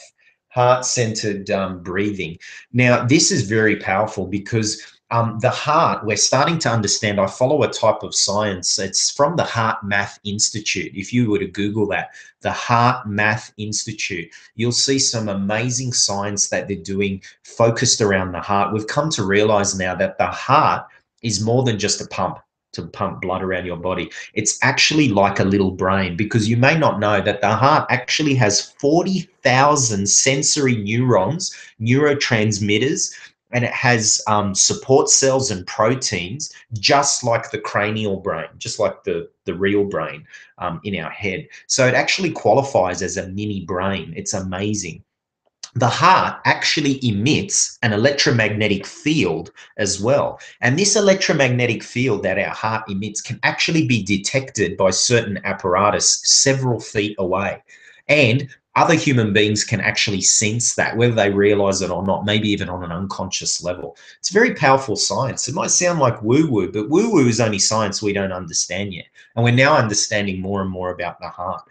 heart centered um, breathing. Now, this is very powerful because um, the heart, we're starting to understand. I follow a type of science. It's from the HeartMath Institute. If you were to Google that, the HeartMath Institute, you'll see some amazing science that they're doing focused around the heart. We've come to realize now that the heart is more than just a pump to pump blood around your body. It's actually like a little brain because you may not know that the heart actually has 40,000 sensory neurons, neurotransmitters, and it has um, support cells and proteins just like the cranial brain, just like the, the real brain um, in our head. So it actually qualifies as a mini brain. It's amazing the heart actually emits an electromagnetic field as well. And this electromagnetic field that our heart emits can actually be detected by certain apparatus several feet away. And other human beings can actually sense that, whether they realize it or not, maybe even on an unconscious level. It's very powerful science. It might sound like woo woo, but woo woo is only science we don't understand yet. And we're now understanding more and more about the heart.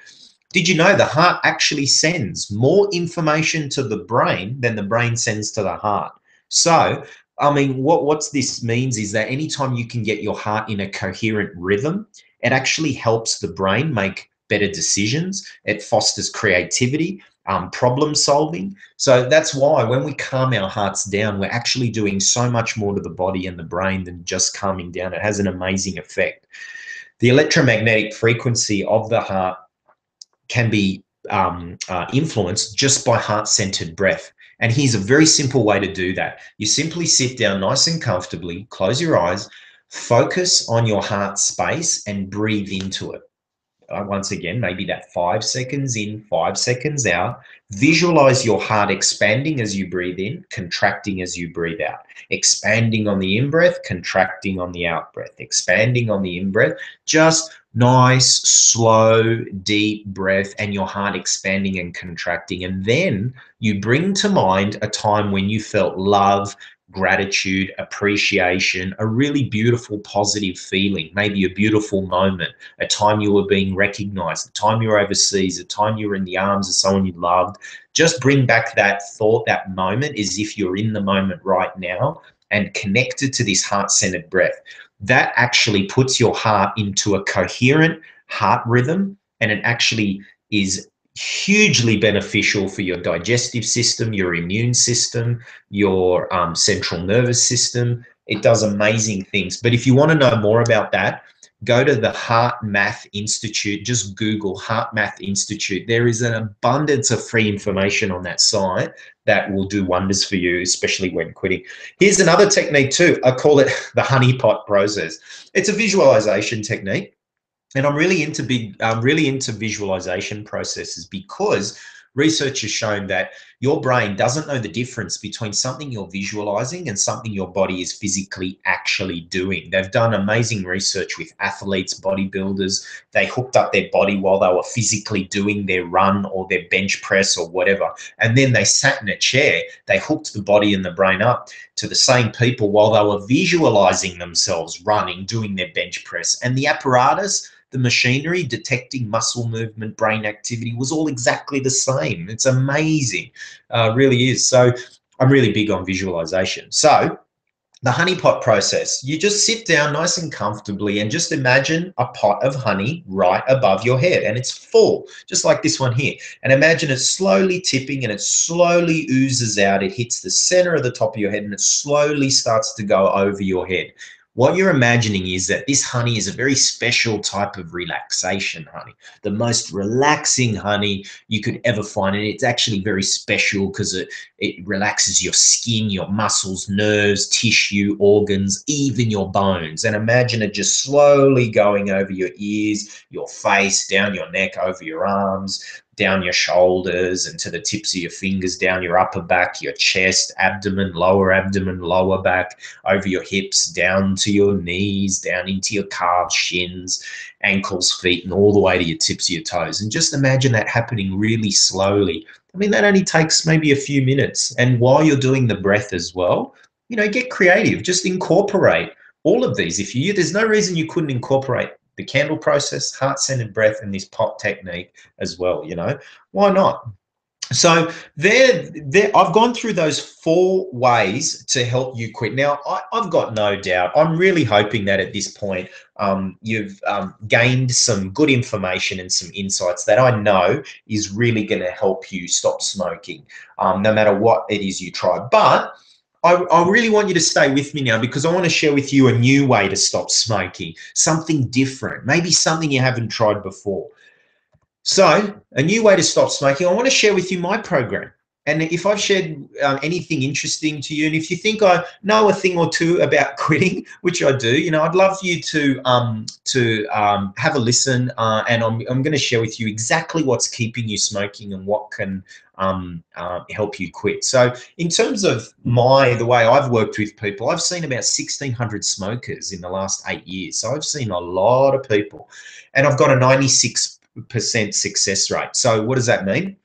Did you know the heart actually sends more information to the brain than the brain sends to the heart? So, I mean, what what's this means is that anytime you can get your heart in a coherent rhythm, it actually helps the brain make better decisions. It fosters creativity, um, problem solving. So that's why when we calm our hearts down, we're actually doing so much more to the body and the brain than just calming down. It has an amazing effect. The electromagnetic frequency of the heart can be um, uh, influenced just by heart centered breath. And here's a very simple way to do that. You simply sit down nice and comfortably, close your eyes, focus on your heart space, and breathe into it. Uh, once again, maybe that five seconds in, five seconds out. Visualize your heart expanding as you breathe in, contracting as you breathe out. Expanding on the in breath, contracting on the out breath. Expanding on the in breath. Just nice, slow, deep breath and your heart expanding and contracting. And then you bring to mind a time when you felt love, gratitude, appreciation, a really beautiful, positive feeling, maybe a beautiful moment, a time you were being recognized, a time you were overseas, a time you were in the arms of someone you loved. Just bring back that thought, that moment as if you're in the moment right now and connected to this heart centered breath that actually puts your heart into a coherent heart rhythm and it actually is hugely beneficial for your digestive system, your immune system, your um, central nervous system, It does amazing things. But if you want to know more about that, go to the HeartMath Institute. Just Google HeartMath Institute. There is an abundance of free information on that site that will do wonders for you, especially when quitting. Here's another technique too. I call it (laughs) the honeypot process. It's a visualization technique. And I'm really into big, I'm really into visualization processes because research has shown that your brain doesn't know the difference between something you're visualizing and something your body is physically actually doing. They've done amazing research with athletes, bodybuilders. They hooked up their body while they were physically doing their run or their bench press or whatever. And then they sat in a chair. They hooked the body and the brain up to the same people while they were visualizing themselves running, doing their bench press. And the apparatus, the machinery detecting muscle movement, brain activity was all exactly the same. It's amazing, uh, really is. So I'm really big on visualization. So the honeypot process, you just sit down nice and comfortably and just imagine a pot of honey right above your head and it's full, just like this one here. And imagine it slowly tipping and it slowly oozes out. It hits the center of the top of your head and it slowly starts to go over your head what you're imagining is that this honey is a very special type of relaxation honey, the most relaxing honey you could ever find. And it's actually very special because it, it relaxes your skin, your muscles, nerves, tissue, organs, even your bones. And imagine it just slowly going over your ears, your face, down your neck, over your arms, down your shoulders and to the tips of your fingers, down your upper back, your chest, abdomen, lower abdomen, lower back, over your hips, down to your knees, down into your calves, shins, ankles, feet, and all the way to your tips of your toes. And just imagine that happening really slowly. I mean, that only takes maybe a few minutes. And while you're doing the breath as well, you know, get creative, just incorporate all of these. If you, there's no reason you couldn't incorporate the candle process, heart centered breath, and this pot technique as well. You know, why not? So there, there, I've gone through those four ways to help you quit. Now, I, have got no doubt. I'm really hoping that at this point, um, you've um, gained some good information and some insights that I know is really going to help you stop smoking, um, no matter what it is you try. But I, I, really want you to stay with me now because I want to share with you a new way to stop smoking, something different, maybe something you haven't tried before. So, a new way to stop smoking, I want to share with you my program. And if I've shared um, anything interesting to you, and if you think I know a thing or two about (laughs) quitting, which I do, you know, I'd love you to um, to um, have a listen. Uh, and I'm, I'm going to share with you exactly what's keeping you smoking and what can um, uh, help you quit. So, in terms of my the way I've worked with people, I've seen about 1,600 smokers in the last eight years. So I've seen a lot of people, and I've got a 96% success rate. So what does that mean?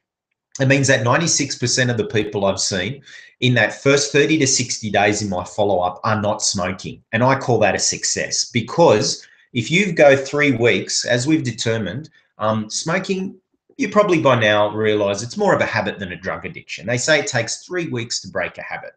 It means that 96% of the people I've seen in that first 30 to 60 days in my follow up are not smoking. And I call that a success because if you go three weeks, as we've determined, um, smoking, you probably by now realize it's more of a habit than a drug addiction. They say it takes three weeks to break a habit.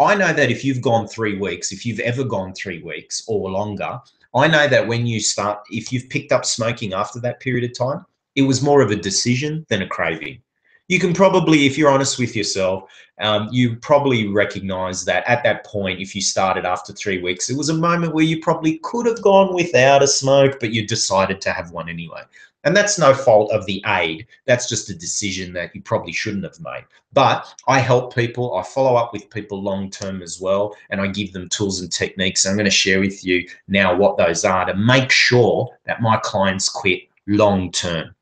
I know that if you've gone three weeks, if you've ever gone three weeks or longer, I know that when you start, if you've picked up smoking after that period of time, it was more of a decision than a craving you can probably, if you're honest with yourself, um, you probably recognize that at that point, if you started after three weeks, it was a moment where you probably could have gone without a smoke, but you decided to have one anyway. And that's no fault of the aid. That's just a decision that you probably shouldn't have made. But I help people, I follow up with people long term as well, and I give them tools and techniques. I'm going to share with you now what those are to make sure that my clients quit long term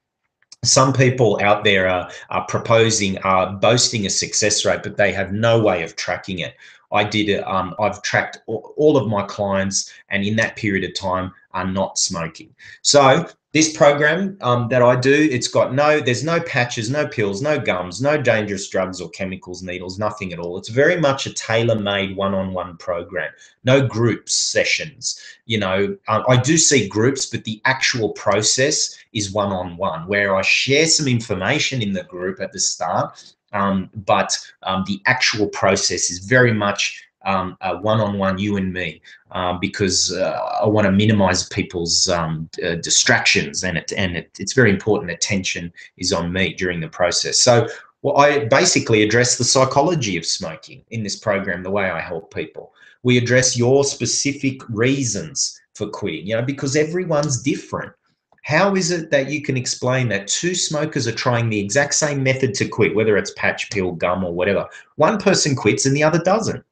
some people out there are, are proposing, are boasting a success rate, but they have no way of tracking it. I did, um, I've tracked all of my clients, and in that period of time, are not smoking. So this program um, that I do, it's got no, there's no patches, no pills, no gums, no dangerous drugs or chemicals, needles, nothing at all. It's very much a tailor-made one-on-one program. No groups sessions. You know, um, I do see groups, but the actual process is one-on-one, where I share some information in the group at the start, um, but um, the actual process is very much um, uh, one-on-one, you and me, um, because uh, I want to minimize people's um, uh, distractions, and it and it, it's very important. Attention is on me during the process. So Well, I basically address the psychology of smoking in this program, the way I help people. We address your specific reasons for quitting, you know, because everyone's different. How is it that you can explain that two smokers are trying the exact same method to quit, whether it's patch, pill, gum, or whatever? One person quits and the other doesn't.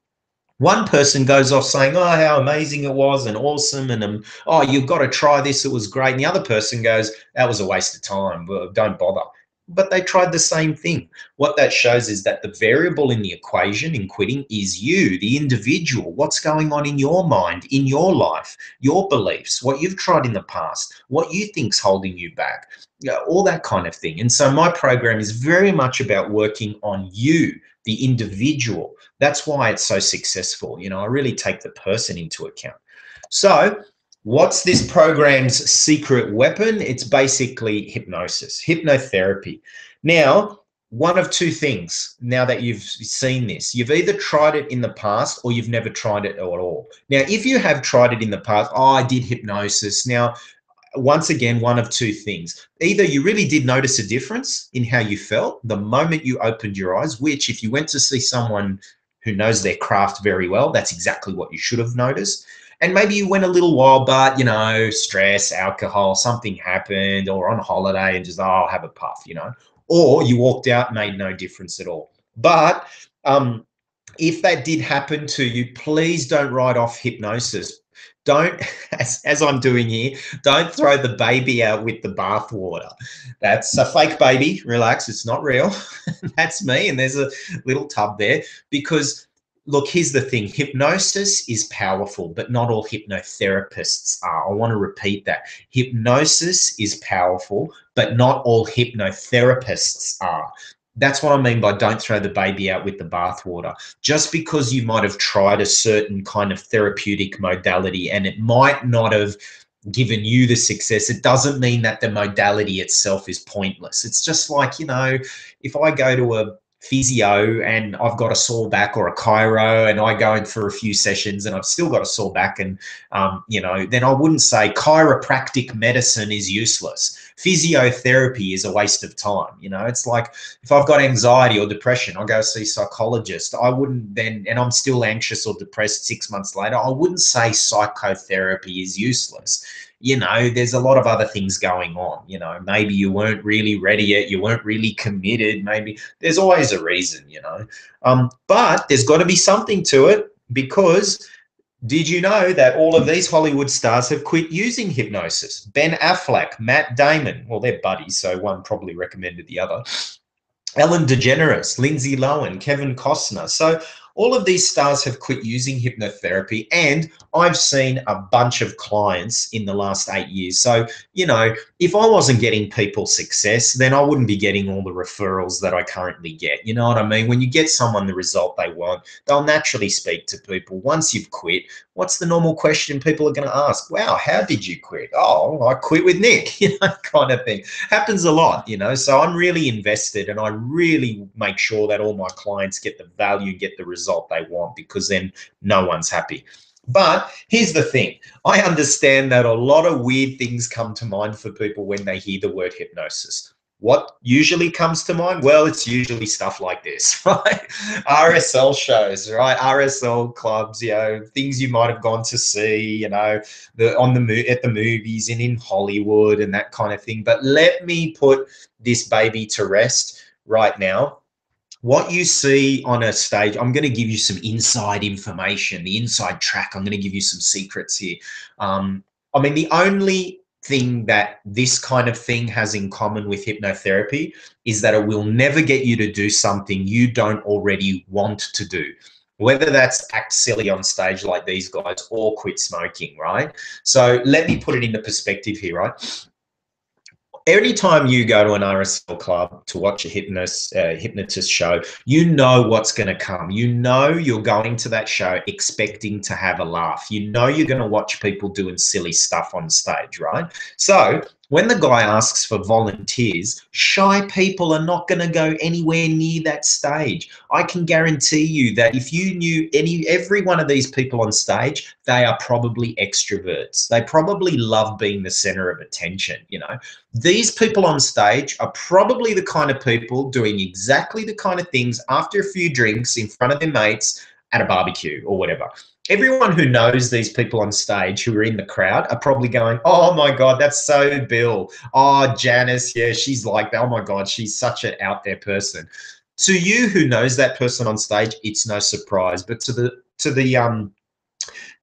One person goes off saying, "Oh, how amazing it was and awesome," and um, "Oh, you've got to try this; it was great." And the other person goes, "That was a waste of time. Don't bother." But they tried the same thing. What that shows is that the variable in the equation in quitting is you, the individual. What's going on in your mind, in your life, your beliefs, what you've tried in the past, what you think's holding you back, you know, all that kind of thing. And so my program is very much about working on you, the individual. That's why it's so successful. You know, I really take the person into account. So, what's this program's secret weapon? It's basically hypnosis, hypnotherapy. Now, one of two things now that you've seen this you've either tried it in the past or you've never tried it at all now if you have tried it in the past oh i did hypnosis now once again, one of two things. Either you really did notice a difference in how you felt the moment you opened your eyes, which, if you went to see someone who knows their craft very well, that's exactly what you should have noticed. And maybe you went a little while, but you know, stress, alcohol, something happened, or on holiday and just, oh, I'll have a puff, you know, or you walked out, made no difference at all. But um, if that did happen to you, please don't write off hypnosis. Don't (laughs) as, as i'm doing here don't throw the baby out with the bathwater. That's a fake baby. Relax it's not real. (laughs) That's me and there's a little tub there. Because look here's the thing. Hypnosis is powerful but not all hypnotherapists are. I want to repeat that. Hypnosis is powerful but not all hypnotherapists are that's what I mean by don't throw the baby out with the bathwater. Just because you might have tried a certain kind of therapeutic modality and it might not have given you the success, it doesn't mean that the modality itself is pointless. It's just like, you know, if I go to a physio and I've got a sore back or a chiro and I go in for a few sessions and I've still got a sore back and um, you know then I wouldn't say chiropractic medicine is useless physiotherapy is a waste of time you know it's like if I've got anxiety or depression I go see a psychologist I wouldn't then and I'm still anxious or depressed six months later I wouldn't say psychotherapy is useless you know, there's a lot of other things going on. You know, maybe you weren't really ready yet, you weren't really committed. Maybe there's always a reason, you know. Um, but there's got to be something to it because did you know that all of these Hollywood stars have quit using hypnosis? Ben Affleck, Matt Damon, well, they're buddies, so one probably recommended the other. Ellen DeGeneres, Lindsay Lohan, Kevin Costner. So all of these stars have quit using hypnotherapy, and I've seen a bunch of clients in the last eight years. So, you know, if I wasn't getting people success, then I wouldn't be getting all the referrals that I currently get. You know what I mean? When you get someone the result they want, they'll naturally speak to people. Once you've quit, what's the normal question people are going to ask? Wow, how did you quit? Oh, I quit with Nick, (laughs) you know, kind of thing. Happens a lot, you know. So I'm really invested and I really make sure that all my clients get the value, get the result they want because then no one's happy. But here's the thing I understand that a lot of weird things come to mind for people when they hear the word hypnosis. What usually comes to mind? Well, it's usually stuff like this, (laughs) right? RSL shows, right? RSL clubs, you know, things you might have gone to see, you know, the on the at the movies and in Hollywood and that kind of thing. But let me put this baby to rest right now what you see on a stage, I'm going to give you some inside information, the inside track. I'm going to give you some secrets here. Um, I mean, the only thing that this kind of thing has in common with hypnotherapy is that it will never get you to do something you don't already want to do whether that's act silly on stage like these guys or quit smoking, right? So let me put it into perspective here, right? Anytime you go to an RSL club to watch a hypnotist, uh, hypnotist show, you know what's going to come. You know you're going to that show expecting to have a laugh. You know you're going to watch people doing silly stuff on stage, right? So when the guy asks for volunteers, shy people are not going to go anywhere near that stage. I can guarantee you that if you knew any every one of these people on stage, they are probably extroverts. They probably love being the center of attention, you know. These people on stage are probably the kind of people doing exactly the kind of things after a few drinks in front of their mates at a barbecue or whatever everyone who knows these people on stage who are in the crowd are probably going, "Oh my god, that's so Bill." Oh, Janice, yeah, she's like that. Oh my god, she's such an out there person. To you who knows that person on stage, it's no surprise. But to the to the um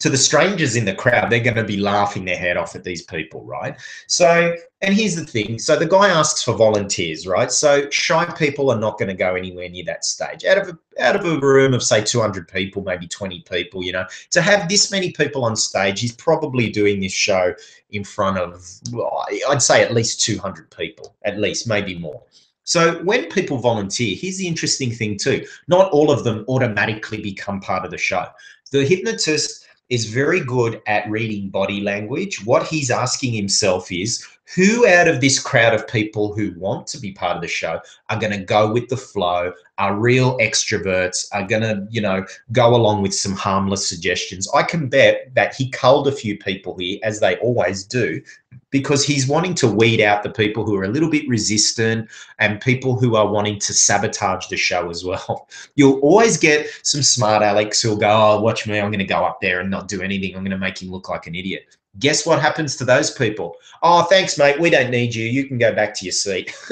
to the strangers in the crowd, they're going to be laughing their head off at these people, right? So, and here's the thing. So the guy asks for volunteers, right? So shy people are not going to go anywhere near that stage. Out of a, out of a room of say 200 people, maybe 20 people, you know, to have this many people on stage, he's probably doing this show in front of, well, I'd say at least 200 people, at least, maybe more. So when people volunteer, here's the interesting thing too. Not all of them automatically become part of the show. The hypnotist is very good at reading body language. What he's asking himself is who out of this crowd of people who want to be part of the show are going to go with the flow, are real extroverts, are going to, you know, go along with some harmless suggestions. I can bet that he culled a few people here, as they always do, because he's wanting to weed out the people who are a little bit resistant and people who are wanting to sabotage the show as well. (laughs) You'll always get some smart Alex who'll go, Oh, watch me, I'm going to go up there and not do anything. I'm going to make him look like an idiot. Guess what happens to those people? Oh, thanks, mate. We don't need you. You can go back to your seat. (laughs)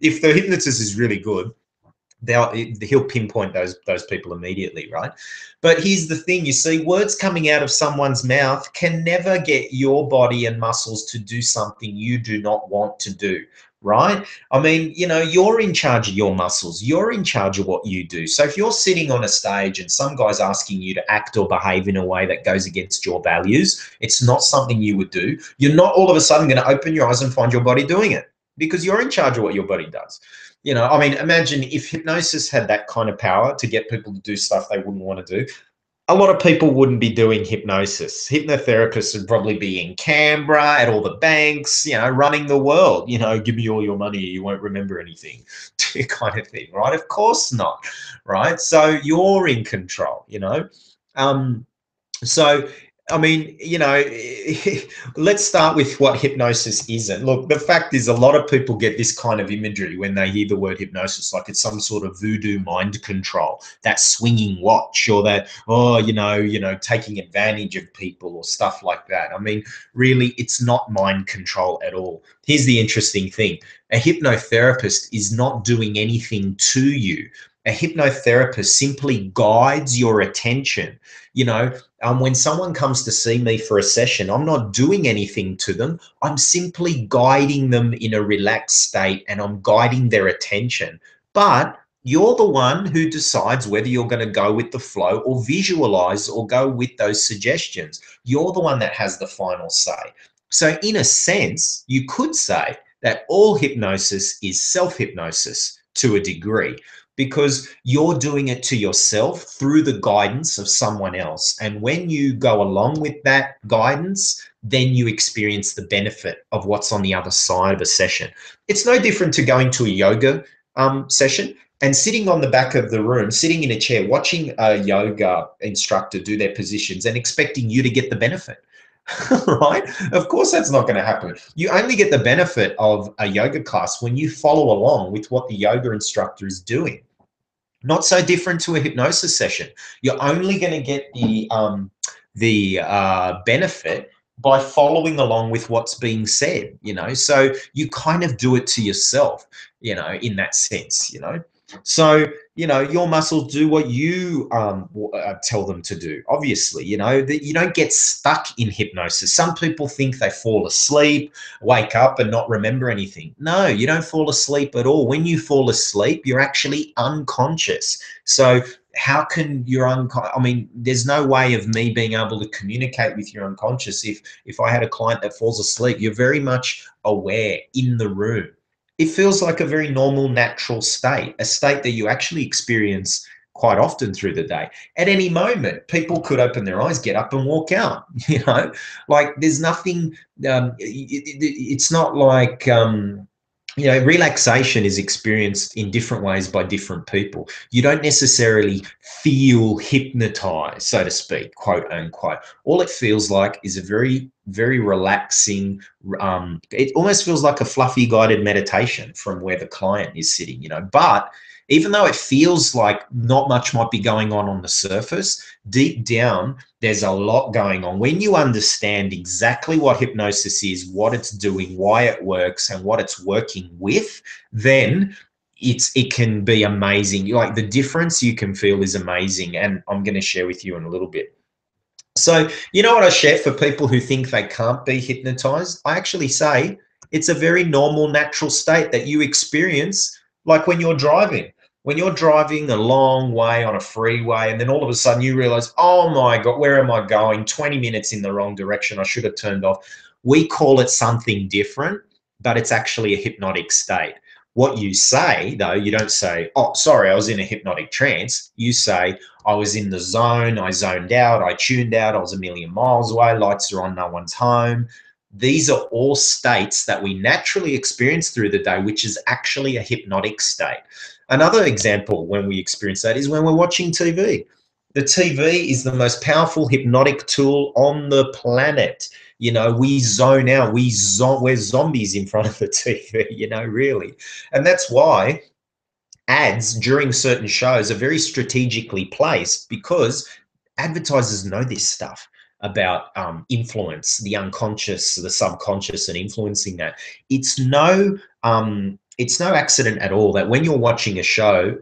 if the hypnotist is really good, they'll he'll pinpoint those those people immediately right? But here's the thing you see words coming out of someone's mouth can never get your body and muscles to do something you do not want to do right? I mean you know you're in charge of your muscles. You're in charge of what you do. So if you're sitting on a stage and some guy's asking you to act or behave in a way that goes against your values it's not something you would do. You're not all of a sudden going to open your eyes and find your body doing it because you're in charge of what your body does you know, I mean, imagine if hypnosis had that kind of power to get people to do stuff they wouldn't want to do. A lot of people wouldn't be doing hypnosis. Hypnotherapists would probably be in Canberra at all the banks, you know, running the world. You know, give me all your money, you won't remember anything, (laughs) kind of thing, right? Of course not, right? So you're in control, you know. Um, so I mean, you know, (laughs) let's start with what hypnosis isn't. Look, the fact is, a lot of people get this kind of imagery when they hear the word hypnosis, like it's some sort of voodoo mind control, that swinging watch, or that, oh, you know, you know, taking advantage of people or stuff like that. I mean, really, it's not mind control at all. Here's the interesting thing: a hypnotherapist is not doing anything to you a hypnotherapist simply guides your attention. You know, um, when someone comes to see me for a session, I'm not doing anything to them. I'm simply guiding them in a relaxed state and I'm guiding their attention. But you're the one who decides whether you're going to go with the flow or visualize or go with those suggestions. You're the one that has the final say. So, in a sense, you could say that all hypnosis is self hypnosis to a degree because you're doing it to yourself through the guidance of someone else. And when you go along with that guidance, then you experience the benefit of what's on the other side of a session. It's no different to going to a yoga um, session and sitting on the back of the room, sitting in a chair, watching a yoga instructor do their positions and expecting you to get the benefit. (laughs) right? Of course, that's not going to happen. You only get the benefit of a yoga class when you follow along with what the yoga instructor is doing. Not so different to a hypnosis session. You're only going to get the um, the uh, benefit by following along with what's being said. You know, so you kind of do it to yourself. You know, in that sense. You know. So, you know, your muscles do what you um, uh, tell them to do. Obviously, you know, that you don't get stuck in hypnosis. Some people think they fall asleep, wake up, and not remember anything. No, you don't fall asleep at all. When you fall asleep, you're actually unconscious. So, how can your unconscious? I mean, there's no way of me being able to communicate with your unconscious if if I had a client that falls asleep. You're very much aware in the room it feels like a very normal, natural state, a state that you actually experience quite often through the day. At any moment, people could open their eyes, get up, and walk out. (laughs) You know, like there's nothing. Um, it, it, it's not like. Um, you know, relaxation is experienced in different ways by different people. You don't necessarily feel hypnotized, so to speak, quote unquote. All it feels like is a very, very relaxing, um, it almost feels like a fluffy guided meditation from where the client is sitting, you know, but even though it feels like not much might be going on on the surface, deep down, there's a lot going on. When you understand exactly what hypnosis is, what it's doing, why it works, and what it's working with, then it's it can be amazing. Like the difference you can feel is amazing, and I'm going to share with you in a little bit. So, you know what I share for people who think they can't be hypnotized? I actually say it's a very normal, natural state that you experience like when you're driving when you're driving a long way on a freeway and then all of a sudden you realize, oh my God, where am I going? 20 minutes in the wrong direction. I should have turned off. We call it something different, but it's actually a hypnotic state. What you say, though, you don't say, oh, sorry, I was in a hypnotic trance. You say, I was in the zone, I zoned out, I tuned out, I was a million miles away, lights are on, no one's home. These are all states that we naturally experience through the day, which is actually a hypnotic state. Another example when we experience that is when we're watching TV. The TV is the most powerful hypnotic tool on the planet. You know, we zone out, we zo- we're zombies in front of the (laughs) TV, you know, really. And that's why ads during certain shows are very strategically placed because advertisers know this stuff about um, influence, the unconscious, the subconscious, and influencing that. It's no um, it's no accident at all that when you're watching a show,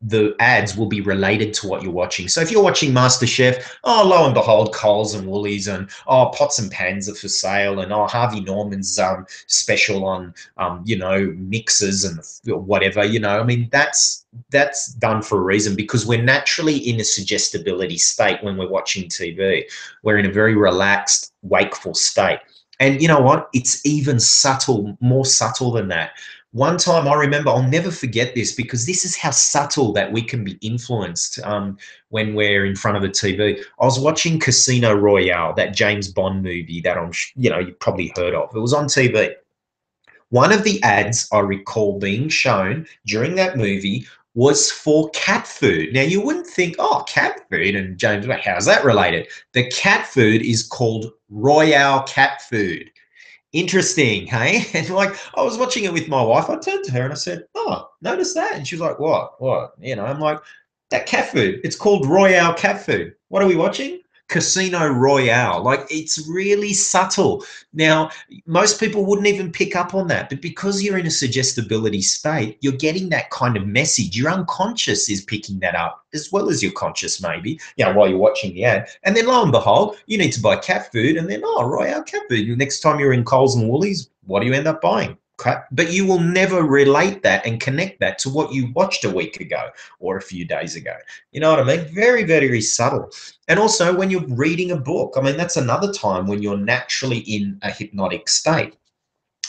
the ads will be related to what you're watching. So if you're watching MasterChef, oh, lo and behold, Coles and Woolies and oh, pots and pans are for sale, and oh, Harvey Norman's um, special on um, you know mixes and whatever. You know, I mean that's that's done for a reason because we're naturally in a suggestibility state when we're watching TV. We're in a very relaxed, wakeful state. And you know what? It's even subtle, more subtle than that one time I remember, I'll never forget this because this is how subtle that we can be influenced um, when we're in front of a TV. I was watching Casino Royale, that James Bond movie that I'm, you know, you've probably heard of. It was on TV. One of the ads I recall being shown during that movie was for cat food. Now you wouldn't think, oh, cat food and James, how's that related? The cat food is called Royale cat food interesting, hey? (laughs) And like I was watching it with my wife, I turned to her and I said, Oh, notice that. And she was like, What? What? You know, I'm like, that cat food. It's called Royale cat food. What are we watching? Casino Royale. Like it's really subtle. Now, most people wouldn't even pick up on that, but because you're in a suggestibility state, you're getting that kind of message. Your unconscious is picking that up as well as your conscious, maybe, you know, while you're watching the ad. And then lo and behold, you need to buy cat food, and then, oh, Royale cat food. Next time you're in Coles and Woolies, what do you end up buying? But you will never relate that and connect that to what you watched a week ago or a few days ago. You know what I mean? Very, very subtle. And also when you're reading a book, I mean, that's another time when you're naturally in a hypnotic state.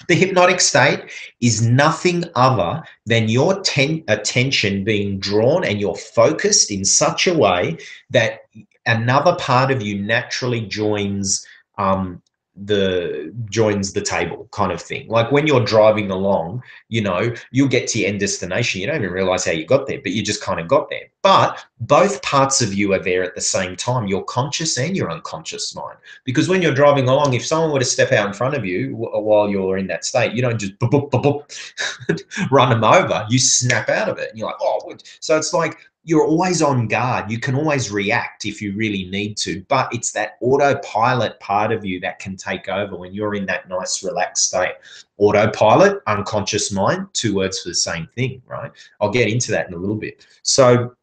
The hypnotic state is nothing other than your ten- attention being drawn and you're focused in such a way that another part of you naturally joins um, the joins the table kind of thing. Like when you're driving along, you know, you'll get to your end destination. You don't even realize how you got there, but you just kind of got there. But both parts of you are there at the same time, your conscious and your unconscious mind. Because when you're driving along, if someone were to step out in front of you while you're in that state, you don't just boop, boop, boop, (laughs) run them over. You snap out of it and you're like, oh, so it's like you're always on guard. You can always react if you really need to, but it's that autopilot part of you that can take over when you're in that nice, relaxed state. Autopilot, unconscious mind, two words for the same thing, right? I'll get into that in a little bit. So,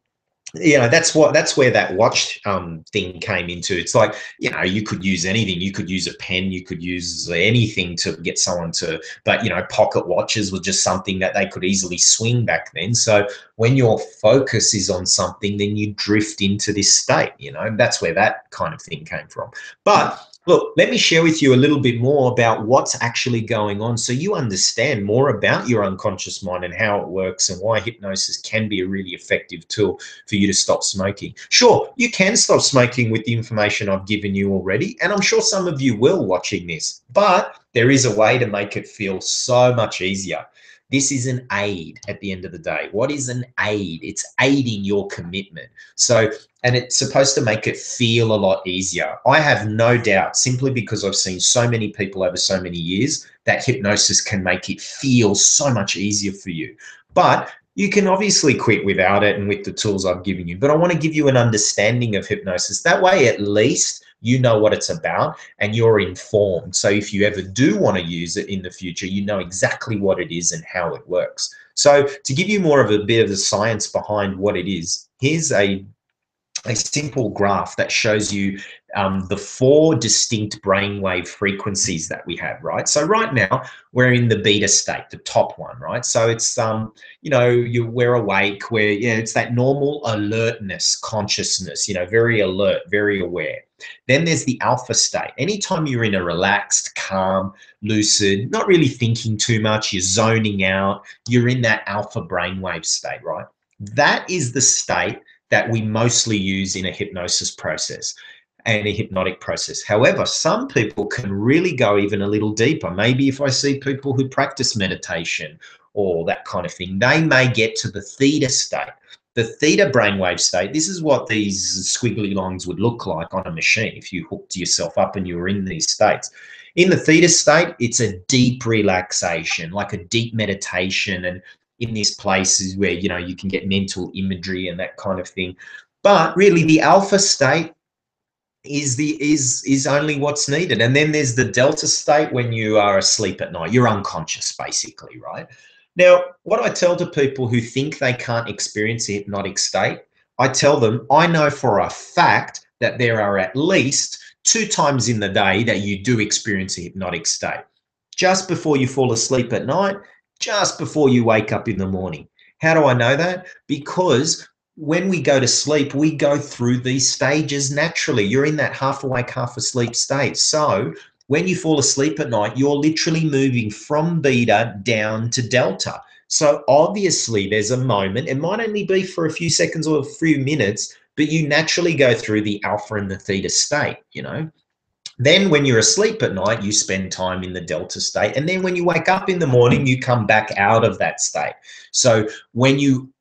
you know that's what that's where that watch um, thing came into. It's like you know you could use anything. You could use a pen. You could use anything to get someone to but you know pocket watches were just something that they could easily swing back then. So when your focus is on something then you drift into this state you know? That's where that kind of thing came from. But Look, let me share with you a little bit more about what's actually going on so you understand more about your unconscious mind and how it works and why hypnosis can be a really effective tool for you to stop smoking. Sure, you can stop smoking with the information I've given you already, and I'm sure some of you will watching this, but there is a way to make it feel so much easier. This is an aid at the end of the day. What is an aid? It's aiding your commitment. So, and it's supposed to make it feel a lot easier. I have no doubt, simply because I've seen so many people over so many years, that hypnosis can make it feel so much easier for you. But you can obviously quit without it and with the tools I've given you. But I want to give you an understanding of hypnosis. That way, at least you know what it's about and you're informed. So if you ever do want to use it in the future, you know exactly what it is and how it works. So to give you more of a bit of the science behind what it is, here's a a simple graph that shows you um, the four distinct brainwave frequencies that we have, right? So right now we're in the beta state, the top one, right? So it's um, you know, you we're awake, where yeah, it's that normal alertness, consciousness, you know, very alert, very aware. Then there's the alpha state. Anytime you're in a relaxed, calm, lucid, not really thinking too much, you're zoning out, you're in that alpha brainwave state, right? That is the state that we mostly use in a hypnosis process and a hypnotic process. However, some people can really go even a little deeper. Maybe if I see people who practice meditation or that kind of thing, they may get to the theta state. The theta brainwave state, this is what these squiggly lines would look like on a machine if you hooked yourself up and you were in these states. In the theta state, it's a deep relaxation, like a deep meditation. And in these places where you know you can get mental imagery and that kind of thing but really the alpha state is the is is only what's needed and then there's the delta state when you are asleep at night you're unconscious basically right now what i tell to people who think they can't experience a hypnotic state i tell them i know for a fact that there are at least two times in the day that you do experience a hypnotic state just before you fall asleep at night just before you wake up in the morning. How do I know that? Because when we go to sleep, we go through these stages naturally. You're in that half awake, half asleep state. So when you fall asleep at night, you're literally moving from beta down to delta. So obviously, there's a moment, it might only be for a few seconds or a few minutes, but you naturally go through the alpha and the theta state, you know. Then, when you're asleep at night, you spend time in the delta state. And then, when you wake up in the morning, you come back out of that state. So, when you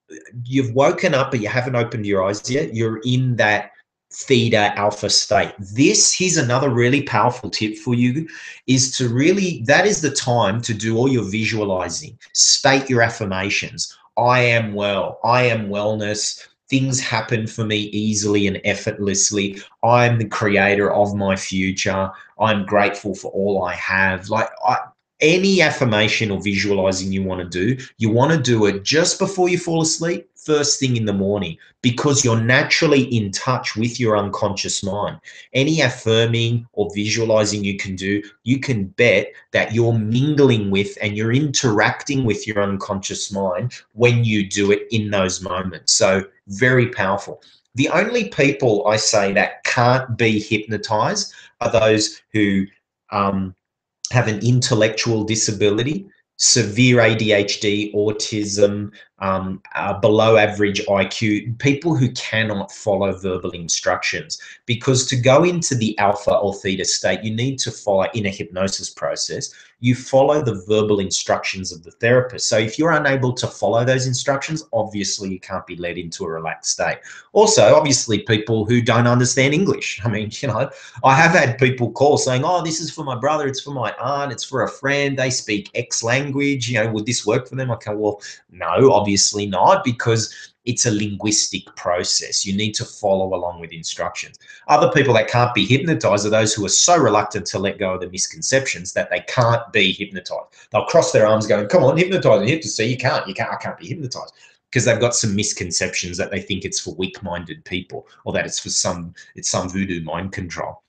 you've woken up but you haven't opened your eyes yet, you're in that theta alpha state. This here's another really powerful tip for you is to really that is the time to do all your visualizing. State your affirmations. I am well. I am wellness things happen for me easily and effortlessly. I'm the creator of my future. I'm grateful for all I have. Like I, any affirmation or visualizing you want to do, you want to do it just before you fall asleep first thing in the morning because you're naturally in touch with your unconscious mind. Any affirming or visualizing you can do, you can bet that you're mingling with and you're interacting with your unconscious mind when you do it in those moments. So, very powerful. The only people I say that can't be hypnotized are those who um, have an intellectual disability severe ADHD, autism, um, uh, below average IQ, people who cannot follow verbal instructions. Because to go into the alpha or theta state, you need to follow in a hypnosis process, you follow the verbal instructions of the therapist. So if you're unable to follow those instructions, obviously you can't be led into a relaxed state. Also, obviously, people who don't understand English. I mean, (laughs) you know, I have had people call saying, oh, this is for my brother, it's for my aunt, it's for a friend, they speak X language, you know, would this work for them? Okay, well, no, obviously not, because it's a linguistic process. You need to follow along with instructions. Other people that can't be hypnotized are those who are so reluctant to let go of the misconceptions that they can't be hypnotized. They'll cross their arms going, come on, hypnotize me. see you can't, you can't, I can't be hypnotized. Because they've got some misconceptions that they think it's for weak-minded people or that it's for some, it's some voodoo mind control.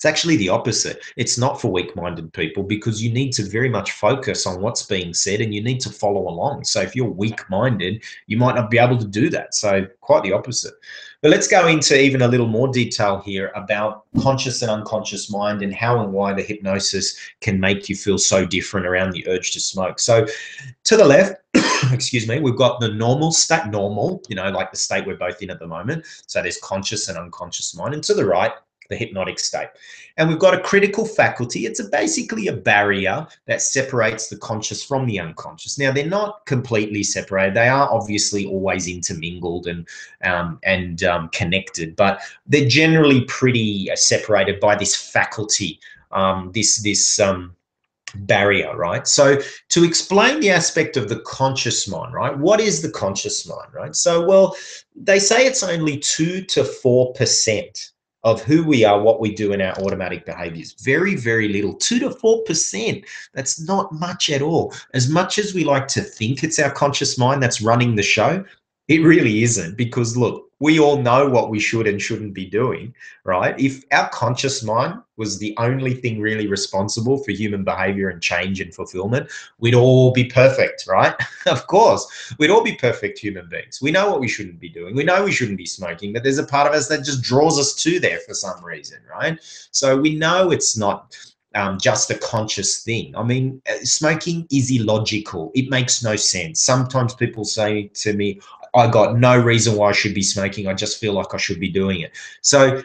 It's actually the opposite. It's not for weak minded people because you need to very much focus on what's being said and you need to follow along. So if you're weak minded, you might not be able to do that. So, quite the opposite. But let's go into even a little more detail here about conscious and unconscious mind and how and why the hypnosis can make you feel so different around the urge to smoke. So, to the left, (coughs) excuse me, we've got the normal state, normal, you know, like the state we're both in at the moment. So, there's conscious and unconscious mind. And to the right, the hypnotic state. And we've got a critical faculty. It's a basically a barrier that separates the conscious from the unconscious. Now, they're not completely separated. They are obviously always intermingled and um, and um, connected, but they're generally pretty uh, separated by this faculty, um, this this um, barrier, right? So to explain the aspect of the conscious mind, right? What is the conscious mind, right? So, well, they say it's only two to four percent of who we are, what we do in our automatic behaviors. Very, very little, two to 4%. That's not much at all. As much as we like to think it's our conscious mind that's running the show, it really isn't because look, we all know what we should and shouldn't be doing, right? If our conscious mind was the only thing really responsible for human behavior and change and fulfillment, we'd all be perfect, right? (laughs) of course, we'd all be perfect human beings. We know what we shouldn't be doing. We know we shouldn't be smoking, but there's a part of us that just draws us to there for some reason, right? So we know it's not um, just a conscious thing. I mean, uh, smoking is illogical. It makes no sense. Sometimes people say to me, I got no reason why I should be smoking. I just feel like I should be doing it. So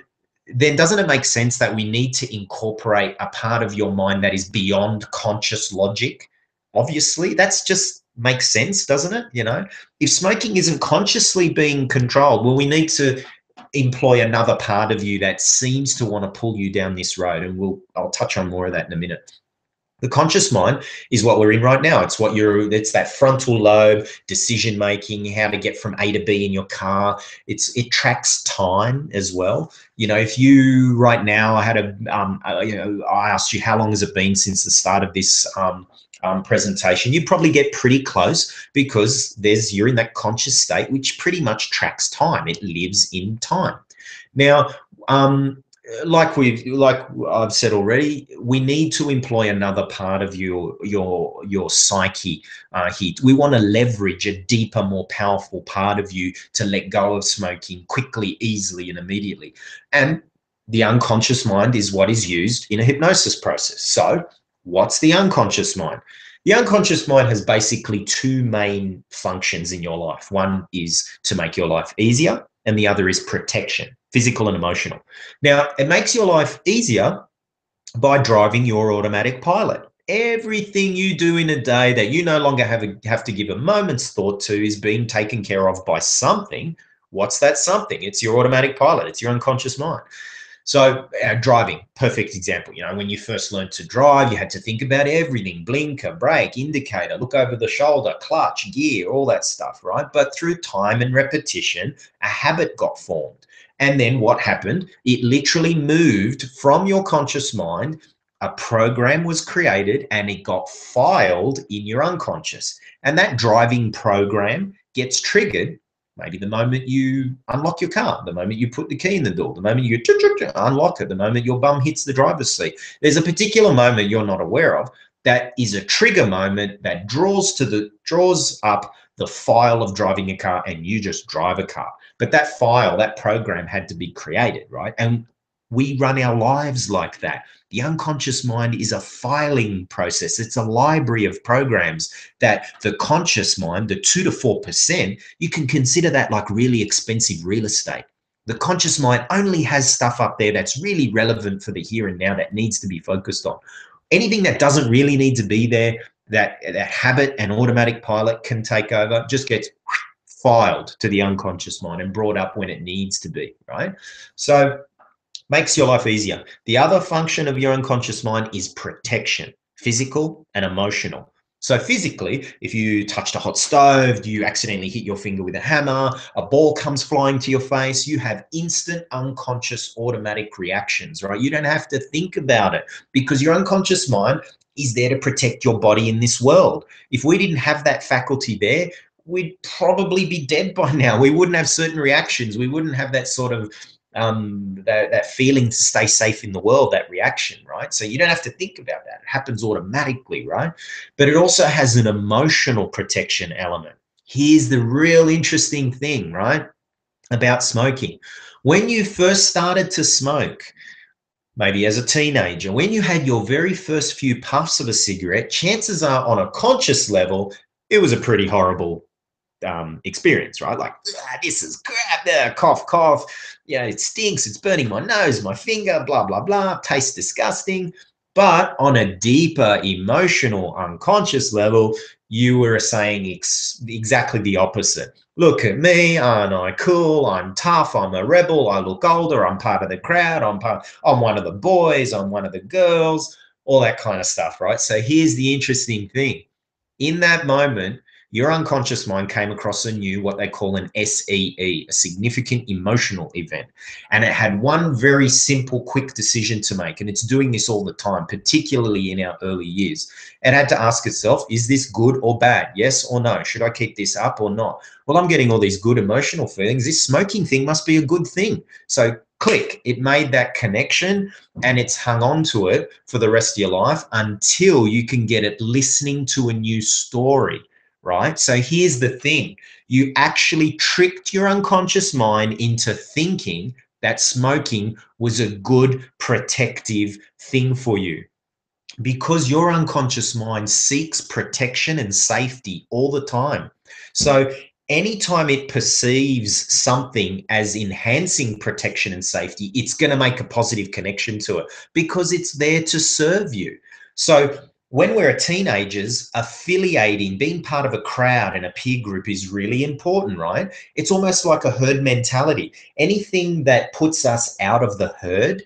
then doesn't it make sense that we need to incorporate a part of your mind that is beyond conscious logic? Obviously, that's just makes sense, doesn't it? You know, if smoking isn't consciously being controlled, well, we need to employ another part of you that seems to want to pull you down this road. And we'll I'll touch on more of that in a minute. The conscious mind is what we're in right now. It's what you're, it's that frontal lobe, decision making, how to get from A to B in your car. It's, it tracks time as well. You know, if you right now, I had a, um, you know, I asked you how long has it been since the start of this um, um, presentation, you'd probably get pretty close because there's, you're in that conscious state, which pretty much tracks time. It lives in time. Now, um, like we've like I've said already, we need to employ another part of your your your psyche uh, here. We want to leverage a deeper, more powerful part of you to let go of smoking quickly, easily, and immediately. And the unconscious mind is what is used in a hypnosis process. So, what's the unconscious mind? The unconscious mind has basically two main functions in your life. One is to make your life easier, and the other is protection physical and emotional. Now, it makes your life easier by driving your automatic pilot. Everything you do in a day that you no longer have, a, have to give a moment's thought to is being taken care of by something. What's that something? It's your automatic pilot, it's your unconscious mind. So, uh, driving, perfect example. You know, when you first learned to drive, you had to think about everything blinker, brake, indicator, look over the shoulder, clutch, gear, all that stuff, right? But through time and repetition, a habit got formed. And then what happened? It literally moved from your conscious mind. A program was created and it got filed in your unconscious. And that driving program gets triggered maybe the moment you unlock your car, the moment you put the key in the door, the moment you unlock it, the moment your bum hits the driver's seat. There's a particular moment you're not aware of that is a trigger moment that draws to the draws up the file of driving a car and you just drive a car. But that file, that program had to be created, right? And we run our lives like that. The unconscious mind is a filing process. It's a library of programs that the conscious mind, the two to 4%, you can consider that like really expensive real estate. The conscious mind only has stuff up there that's really relevant for the here and now that needs to be focused on. Anything that doesn't really need to be there, that, that habit and automatic pilot can take over, just gets filed to the unconscious mind and brought up when it needs to be, right? So makes your life easier. The other function of your unconscious mind is protection, physical and emotional. So physically, if you touched a hot stove, you accidentally hit your finger with a hammer, a ball comes flying to your face, you have instant unconscious automatic reactions, right? You don't have to think about it because your unconscious mind is there to protect your body in this world. If we didn't have that faculty there, we'd probably be dead by (laughs) now. We wouldn't have certain reactions. We wouldn't have that sort of um, that, that feeling to stay safe in the world, that reaction, right? So you don't have to think about that. It happens automatically, right? But it also has an emotional protection element. Here's the real interesting thing, right? About smoking. When you first started to smoke, maybe as a teenager, when you had your very first few puffs of a cigarette, chances are on a conscious level, it was a pretty horrible um, experience, right? Like, ah, this is crap, ah, cough, cough. Yeah, it stinks. It's burning my nose, my finger, blah, blah, blah. Tastes disgusting. But on a deeper emotional, unconscious level, you were saying ex exactly the opposite. Look at me, aren't I cool? I'm tough. I'm a rebel. I look older. I'm part of the crowd. I'm part. I'm one of the boys. I'm one of the girls. All that kind of stuff, right? So here's the interesting thing. In that moment, your unconscious mind came across and knew what they call an SEE, a significant emotional event. And it had one very simple, quick decision to make. And it's doing this all the time, particularly in our early years. It had to ask itself, is this good or bad? Yes or no? Should I keep this up or not? Well, I'm getting all these good emotional feelings. This smoking thing must be a good thing. So click, it made that connection and it's hung on to it for the rest of your life until you can get it listening to a new story right? So here's the thing you actually tricked your unconscious mind into thinking that smoking was a good protective thing for you. Because your unconscious mind seeks protection and safety all the time. So anytime it perceives something as enhancing protection and safety, it's going to make a positive connection to it because it's there to serve you. So when we're teenagers, affiliating, being part of a crowd and a peer group is really important, right? It's almost like a herd mentality. Anything that puts us out of the herd,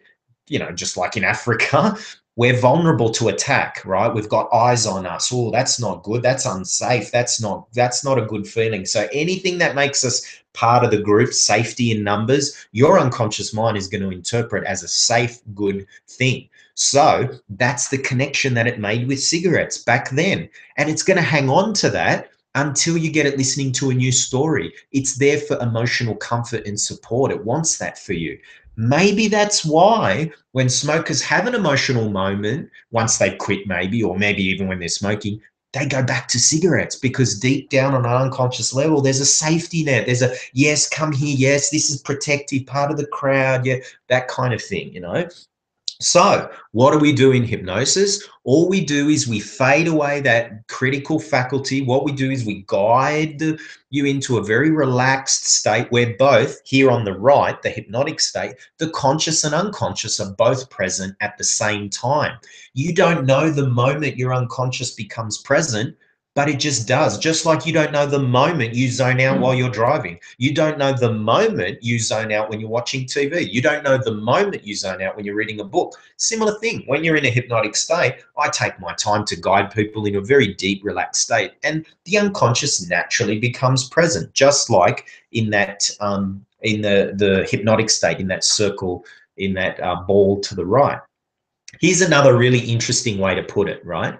you know, just like in (laughs) Africa, we're vulnerable to attack, right? We've got eyes on us. Oh, that's not good. That's unsafe. That's not that's not a good feeling. So anything that makes us part of the group, safety in numbers, your unconscious mind is going to interpret as a safe, good thing. So that's the connection that it made with cigarettes back then. And it's going to hang on to that until you get it listening to a new story. It's there for emotional comfort and support. It wants that for you. Maybe that's why when smokers have an emotional moment, once they've quit, maybe, or maybe even when they're smoking, they go back to cigarettes because deep down on an unconscious level, there's a safety net. There's a yes, come here. Yes, this is protective, part of the crowd. Yeah, that kind of thing, you know. So, what do we do in hypnosis? All we do is we fade away that critical faculty. What we do is we guide you into a very relaxed state where both here on the right, the hypnotic state, the conscious and unconscious are both present at the same time. You don't know the moment your unconscious becomes present but it just does. Just like you don't know the moment you zone out while you're driving. You don't know the moment you zone out when you're watching TV. You don't know the moment you zone out when you're reading a book. Similar thing. When you're in a hypnotic state, I take my time to guide people in a very deep, relaxed state. And the unconscious naturally becomes present, just like in that um, in the, the hypnotic state, in that circle, in that uh, ball to the right. Here's another really interesting way to put it, right?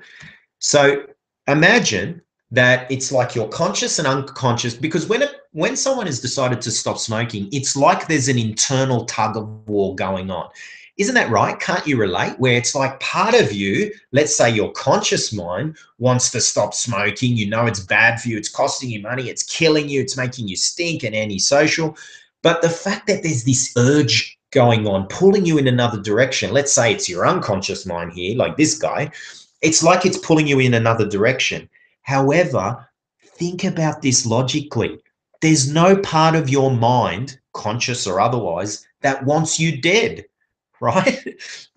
So imagine that it's like you're conscious and unconscious because when it when someone has decided to stop smoking it's like there's an internal tug of war going on. Isn't that right? Can't you relate? Where it's like part of you let's say your conscious mind wants to stop smoking. You know it's bad for you it's costing you money it's killing you it's making you stink and antisocial. But the fact that there's this urge going on pulling you in another direction let's say it's your unconscious mind here like this guy it's like it's pulling you in another direction. However, think about this logically. There's no part of your mind, conscious or otherwise, that wants you dead, (laughs) right?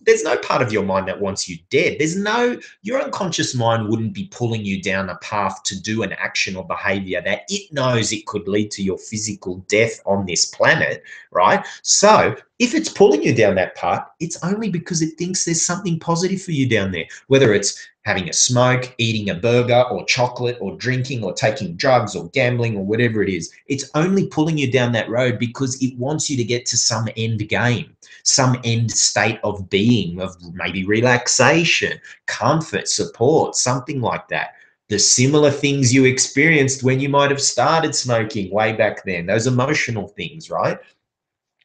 There's no part of your mind that wants you dead. There's no, your unconscious mind wouldn't be pulling you down a path to do an action or behavior that it knows it could lead to your physical death on this planet, right? So if it's pulling you down that path, it's only because it thinks there's something positive for you down there, whether it's having a smoke, eating a burger or chocolate or drinking or taking drugs or gambling or whatever it is. It's only pulling you down that road because it wants you to get to some end game, some end state of being, of maybe relaxation, comfort, support, something like that. The similar things you experienced when you might have started smoking way back then, those emotional things, right?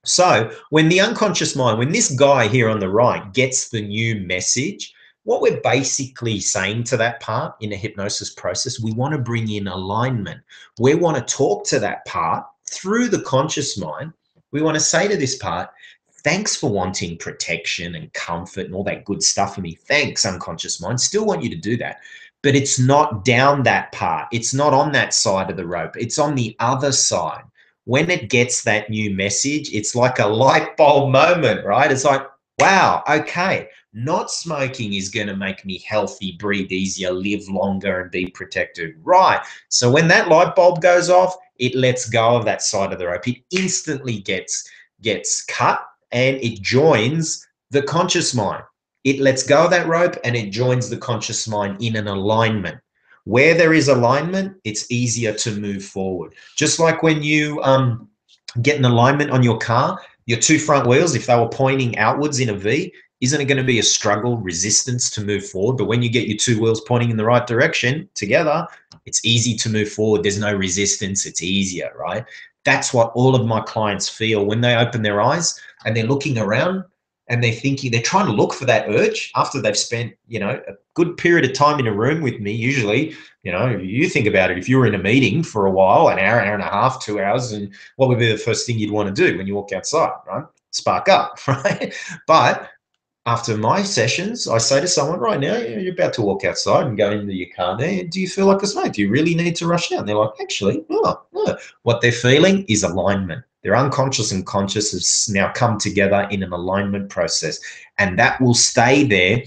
So when the unconscious mind, when this guy here on the right gets the new message, what we're basically saying to that part in a hypnosis process, we want to bring in alignment. We want to talk to that part through the conscious mind. We want to say to this part, thanks for wanting protection and comfort and all that good stuff for me. Thanks, unconscious mind. Still want you to do that. But it's not down that part. It's not on that side of the rope. It's on the other side. When it gets that new message, it's like a light bulb moment, right? It's like, wow, okay, not smoking is going to make me healthy, breathe easier, live longer, and be protected. Right. So when that light bulb goes off, it lets go of that side of the rope. It instantly gets gets cut and it joins the conscious mind. It lets go of that rope and it joins the conscious mind in an alignment. Where there is alignment, it's easier to move forward. Just like when you um, get an alignment on your car, your two front wheels, if they were pointing outwards in a V, isn't it going to be a struggle, resistance to move forward? But when you get your two wheels pointing in the right direction together, it's easy to move forward. There's no resistance. It's easier, right? That's what all of my clients feel when they open their eyes and they're looking around and they're thinking, they're trying to look for that urge after they've spent, you know, a good period of time in a room with me. Usually, you know, you think about it. If you were in a meeting for a while, an hour, hour and a half, two hours, and what would be the first thing you'd want to do when you walk outside, right? Spark up, (laughs) right? But after my sessions, I say to someone, right now, you're about to walk outside and go into your car there. Do you feel like a smoke? Do you really need to rush out? And they're like, actually, oh, no. What they're feeling is alignment. Their unconscious and conscious has now come together in an alignment process. And that will stay there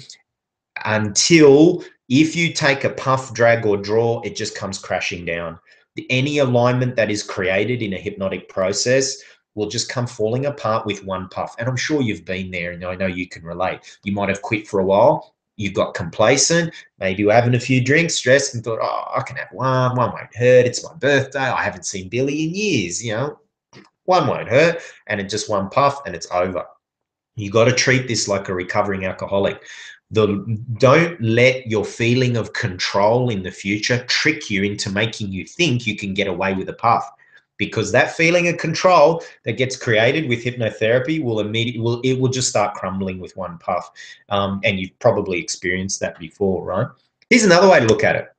until if you take a puff, drag, or draw, it just comes crashing down. Any alignment that is created in a hypnotic process will just come falling apart with one puff. And I'm sure you've been there and I know you can relate. You might have quit for a while. You got complacent. Maybe you're having a few drinks, stressed, and thought, oh, I can have one. One won't hurt. It's my birthday. I haven't seen Billy in years. You know, one won't hurt. And it just one puff and it's over. You got to treat this like a recovering alcoholic. The, don't let your feeling of control in the future trick you into making you think you can get away with a puff because that feeling of control that gets created with hypnotherapy will immediately will it will just start crumbling with one puff um, and you've probably experienced that before right? Here's another way to look at it.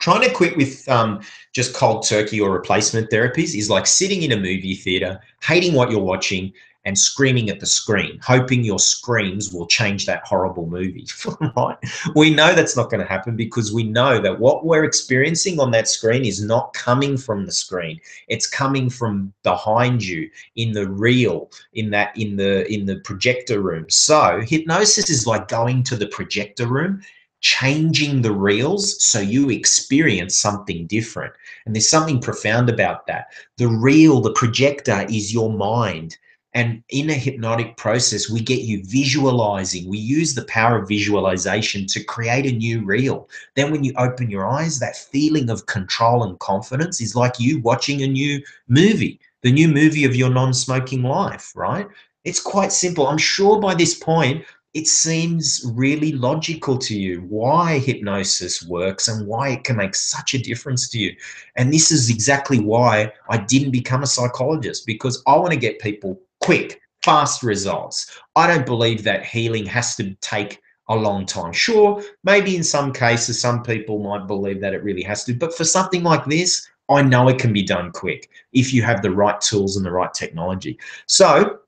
Trying to quit with um, just cold turkey or replacement therapies is like sitting in a movie theater hating what you're watching and screaming at the screen, hoping your screams will change that horrible movie. (laughs) right? We know that's not going to happen because we know that what we're experiencing on that screen is not coming from the screen. It's coming from behind you in the real, in that in the in the projector room. So hypnosis is like going to the projector room changing the reels so you experience something different. And there's something profound about that. The reel, the projector is your mind. And in a hypnotic process, we get you visualizing. We use the power of visualization to create a new reel. Then, when you open your eyes, that feeling of control and confidence is like you watching a new movie, the new movie of your non smoking life, right? It's quite simple. I'm sure by this point, it seems really logical to you why hypnosis works and why it can make such a difference to you. And this is exactly why I didn't become a psychologist because I want to get people quick, fast results. I don't believe that healing has to take a long time. Sure, maybe in some cases, some people might believe that it really has to, but for something like this, I know it can be done quick if you have the right tools and the right technology. So,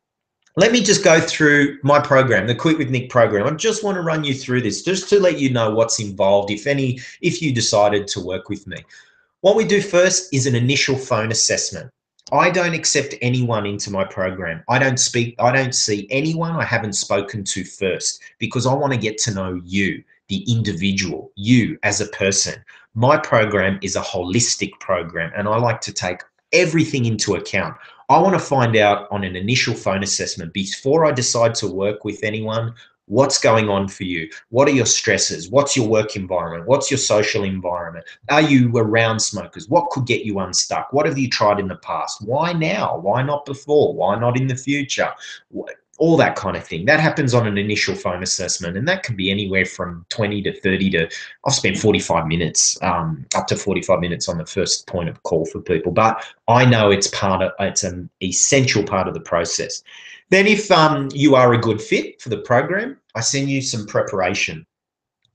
let me just go through my program, the Quit with Nick program. I just want to run you through this just to let you know what's involved, if any, if you decided to work with me. What we do first is an initial phone assessment. I don't accept anyone into my program. I don't speak, I don't see anyone I haven't spoken to first because I want to get to know you, the individual, you as a person. My program is a holistic program and I like to take everything into account. I want to find out on an initial phone assessment before I decide to work with anyone What's going on for you? What are your stresses? What's your work environment? What's your social environment? Are you around smokers? What could get you unstuck? What have you tried in the past? Why now? Why not before? Why not in the future? all that kind of thing. That happens on an initial phone assessment, and that can be anywhere from 20 to 30 to I've spent 45 minutes, um, up to 45 minutes on the first point of call for people. But I know it's part of it's an essential part of the process. Then, if um, you are a good fit for the program, I send you some preparation.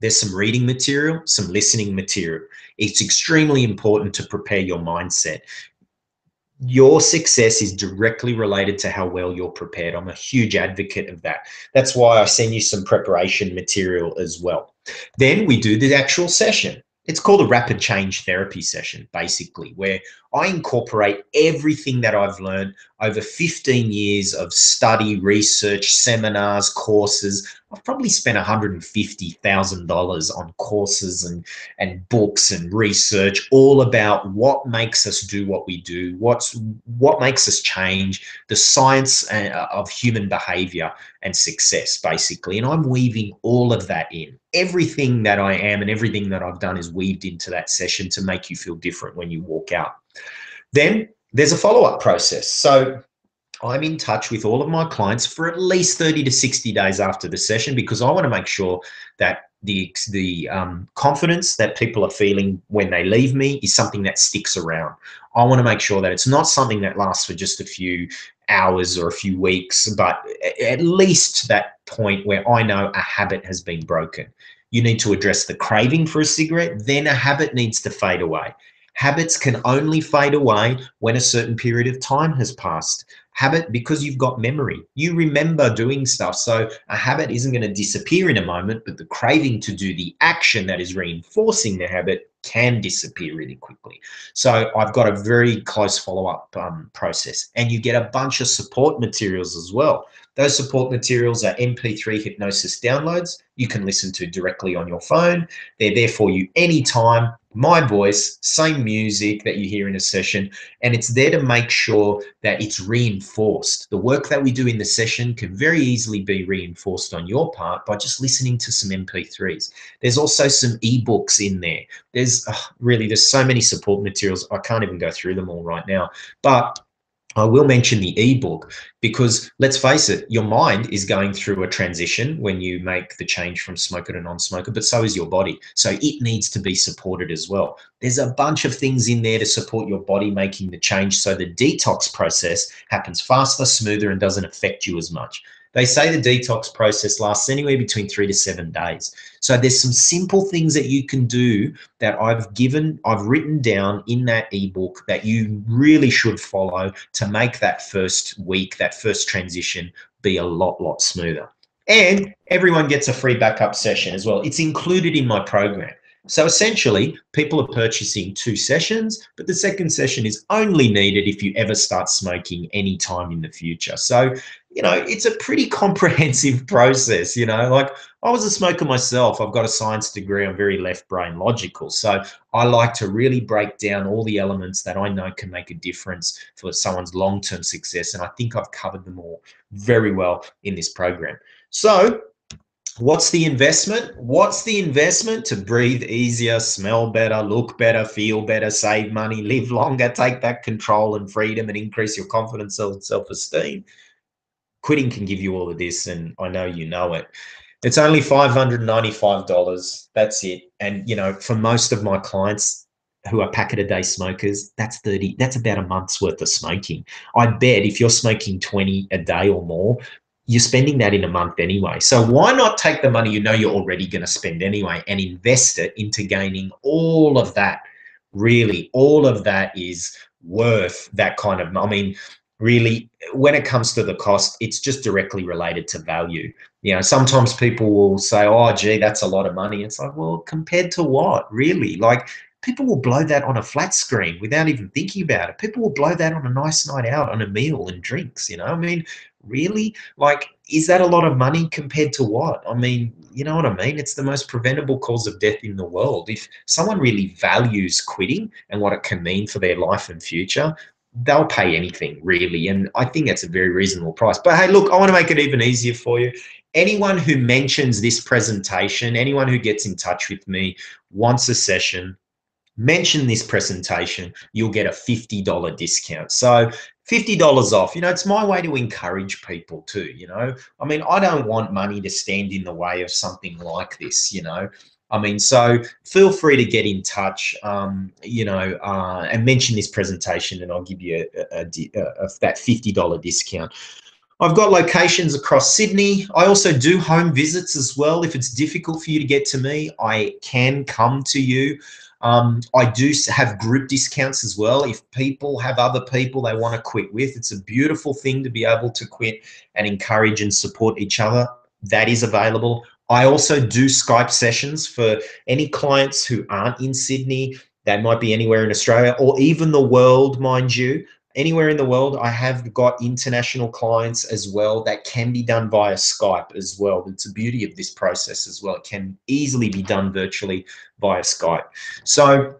There's some reading material, some listening material. It's extremely important to prepare your mindset your success is directly related to how well you're prepared. I'm a huge advocate of that. That's why I send you some preparation material as well. Then we do the actual session. It's called a rapid change therapy session, basically, where I incorporate everything that I've learned over 15 years of study, research, seminars, courses. I've probably spent $150,000 on courses and, and books and research, all about what makes us do what we do, what's what makes us change, the science uh, of human behavior and success, basically. And I'm weaving all of that in. Everything that I am and everything that I've done is weaved into that session to make you feel different when you walk out. Then there's a follow up process. So I'm in touch with all of my clients for at least 30 to 60 days after the session because I want to make sure that the the um, confidence that people are feeling when they leave me is something that sticks around. I want to make sure that it's not something that lasts for just a few hours or a few weeks, but at least that point where I know a habit has been broken. You need to address the craving for a cigarette, then a habit needs to fade away. Habits can only fade away when a certain period of time has passed. Habit, because you've got memory, you remember doing stuff. So a habit isn't going to disappear in a moment, but the craving to do the action that is reinforcing the habit can disappear really quickly. So I've got a very close follow up um, process, and you get a bunch of support materials as well. Those support materials are MP3 hypnosis downloads you can listen to directly on your phone. They're there for you anytime. My voice, same music that you hear in a session, and it's there to make sure that it's reinforced. The work that we do in the session can very easily be reinforced on your part by just listening to some MP3s. There's also some ebooks in there. There's uh, really there's so many support materials. I can't even go through them all right now, but I will mention the ebook because let's face it, your mind is going through a transition when you make the change from smoker to non smoker, but so is your body. So it needs to be supported as well. There's a bunch of things in there to support your body making the change so the detox process happens faster, smoother, and doesn't affect you as much. They say the detox process lasts anywhere between three to seven days. So there's some simple things that you can do that I've given, I've written down in that ebook that you really should follow to make that first week, that first transition be a lot, lot smoother. And everyone gets a free backup session as well. It's included in my program. So essentially, people are purchasing two sessions, but the second session is only needed if you ever start smoking any time in the future. So, you know, it's a pretty (laughs) comprehensive process. You know, like I was a smoker myself. I've got a science degree. I'm very left brain logical. So I like to really break down all the elements that I know can make a difference for someone's long term success. And I think I've covered them all very well in this program. So What's the investment? What's the investment to breathe easier, smell better, look better, feel better, save money, live longer, take back control and freedom, and increase your confidence and self esteem? Quitting can give you all of this, and I know you know it. It's only $595. That's it. And, you know, for most of my clients, who are packet a day smokers, that's 30, that's about a month's worth of smoking. I bet if you're smoking 20 a day or more, you're spending that in a month anyway. So why not take the money you know you're already going to spend anyway and invest it into gaining all of that? Really, all of that is worth that kind of. I mean, really, when it comes to the cost, it's just directly related to value. You know, sometimes people will say, "Oh, gee, that's a lot of money." It's like, well, compared to what? Really, like people will blow that on a flat screen without even thinking about it. People will blow that on a nice night out on a meal and drinks. You know, I mean, really? Like, is that a lot of money compared to what? I mean, you know what I mean? It's the most preventable cause of death in the world. If someone really values quitting and what it can mean for their life and future, they'll pay anything really. And I think that's a very reasonable price. But hey, look, I want to make it even easier for you. Anyone who mentions this presentation, anyone who gets in touch with me, wants a session, mention this presentation, you'll get a $50 discount. So $50 off, you know, it's my way to encourage people too, you know. I mean, I don't want money to stand in the way of something like this, you know. I mean, so feel free to get in touch, um, you know, uh, and mention this presentation, and I'll give you a, a, a, that fifty dollar discount. I've got locations across Sydney. I also do home visits as well. If it's difficult for you to get to me, I can come to you. Um, I do have group discounts as well. If people have other people they want to quit with, it's a beautiful thing to be able to quit and encourage and support each other. That is available. I also do Skype sessions for any clients who aren't in Sydney. They might be anywhere in Australia or even the world, mind you. Anywhere in the world, I have got international clients as well that can be done via Skype as well. It's the beauty of this process as well. It can easily be done virtually via Skype. So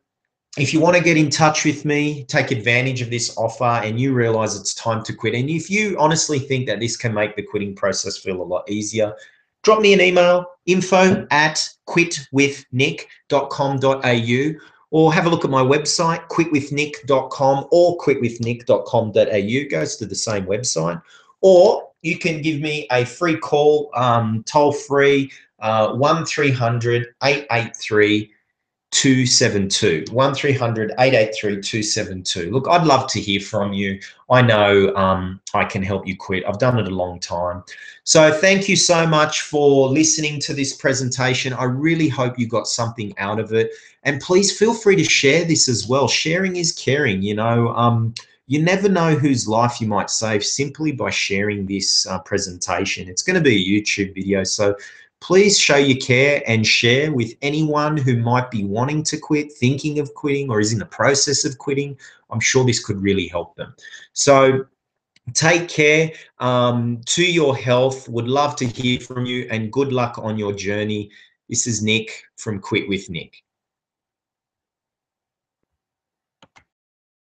if you want to get in touch with me, take advantage of this offer, and you realize it's time to quit, and if you honestly think that this can make the quitting process feel a lot easier, drop me an email info at quitwithnick.com.au or have a look at my website quitwithnick.com or quitwithnick.com.au goes to the same website. Or you can give me a free call um, toll free uh, 1300 883 272 1300 883 272 look i'd love to hear from you. I know um, i can help you quit. I've done it a long time. So thank you so much for listening to this presentation. I really hope you got something out of it. And please feel free to share this as well. Sharing is caring you know um, you never know whose life you might save simply by sharing this uh, presentation. It's going to be a youtube video so please show your care and share with anyone who might be wanting to quit, thinking of quitting, or is in the process of quitting. I'm sure this could really help them. So take care um, to your health. Would love to hear from you and good luck on your journey. This is Nick from Quit with Nick.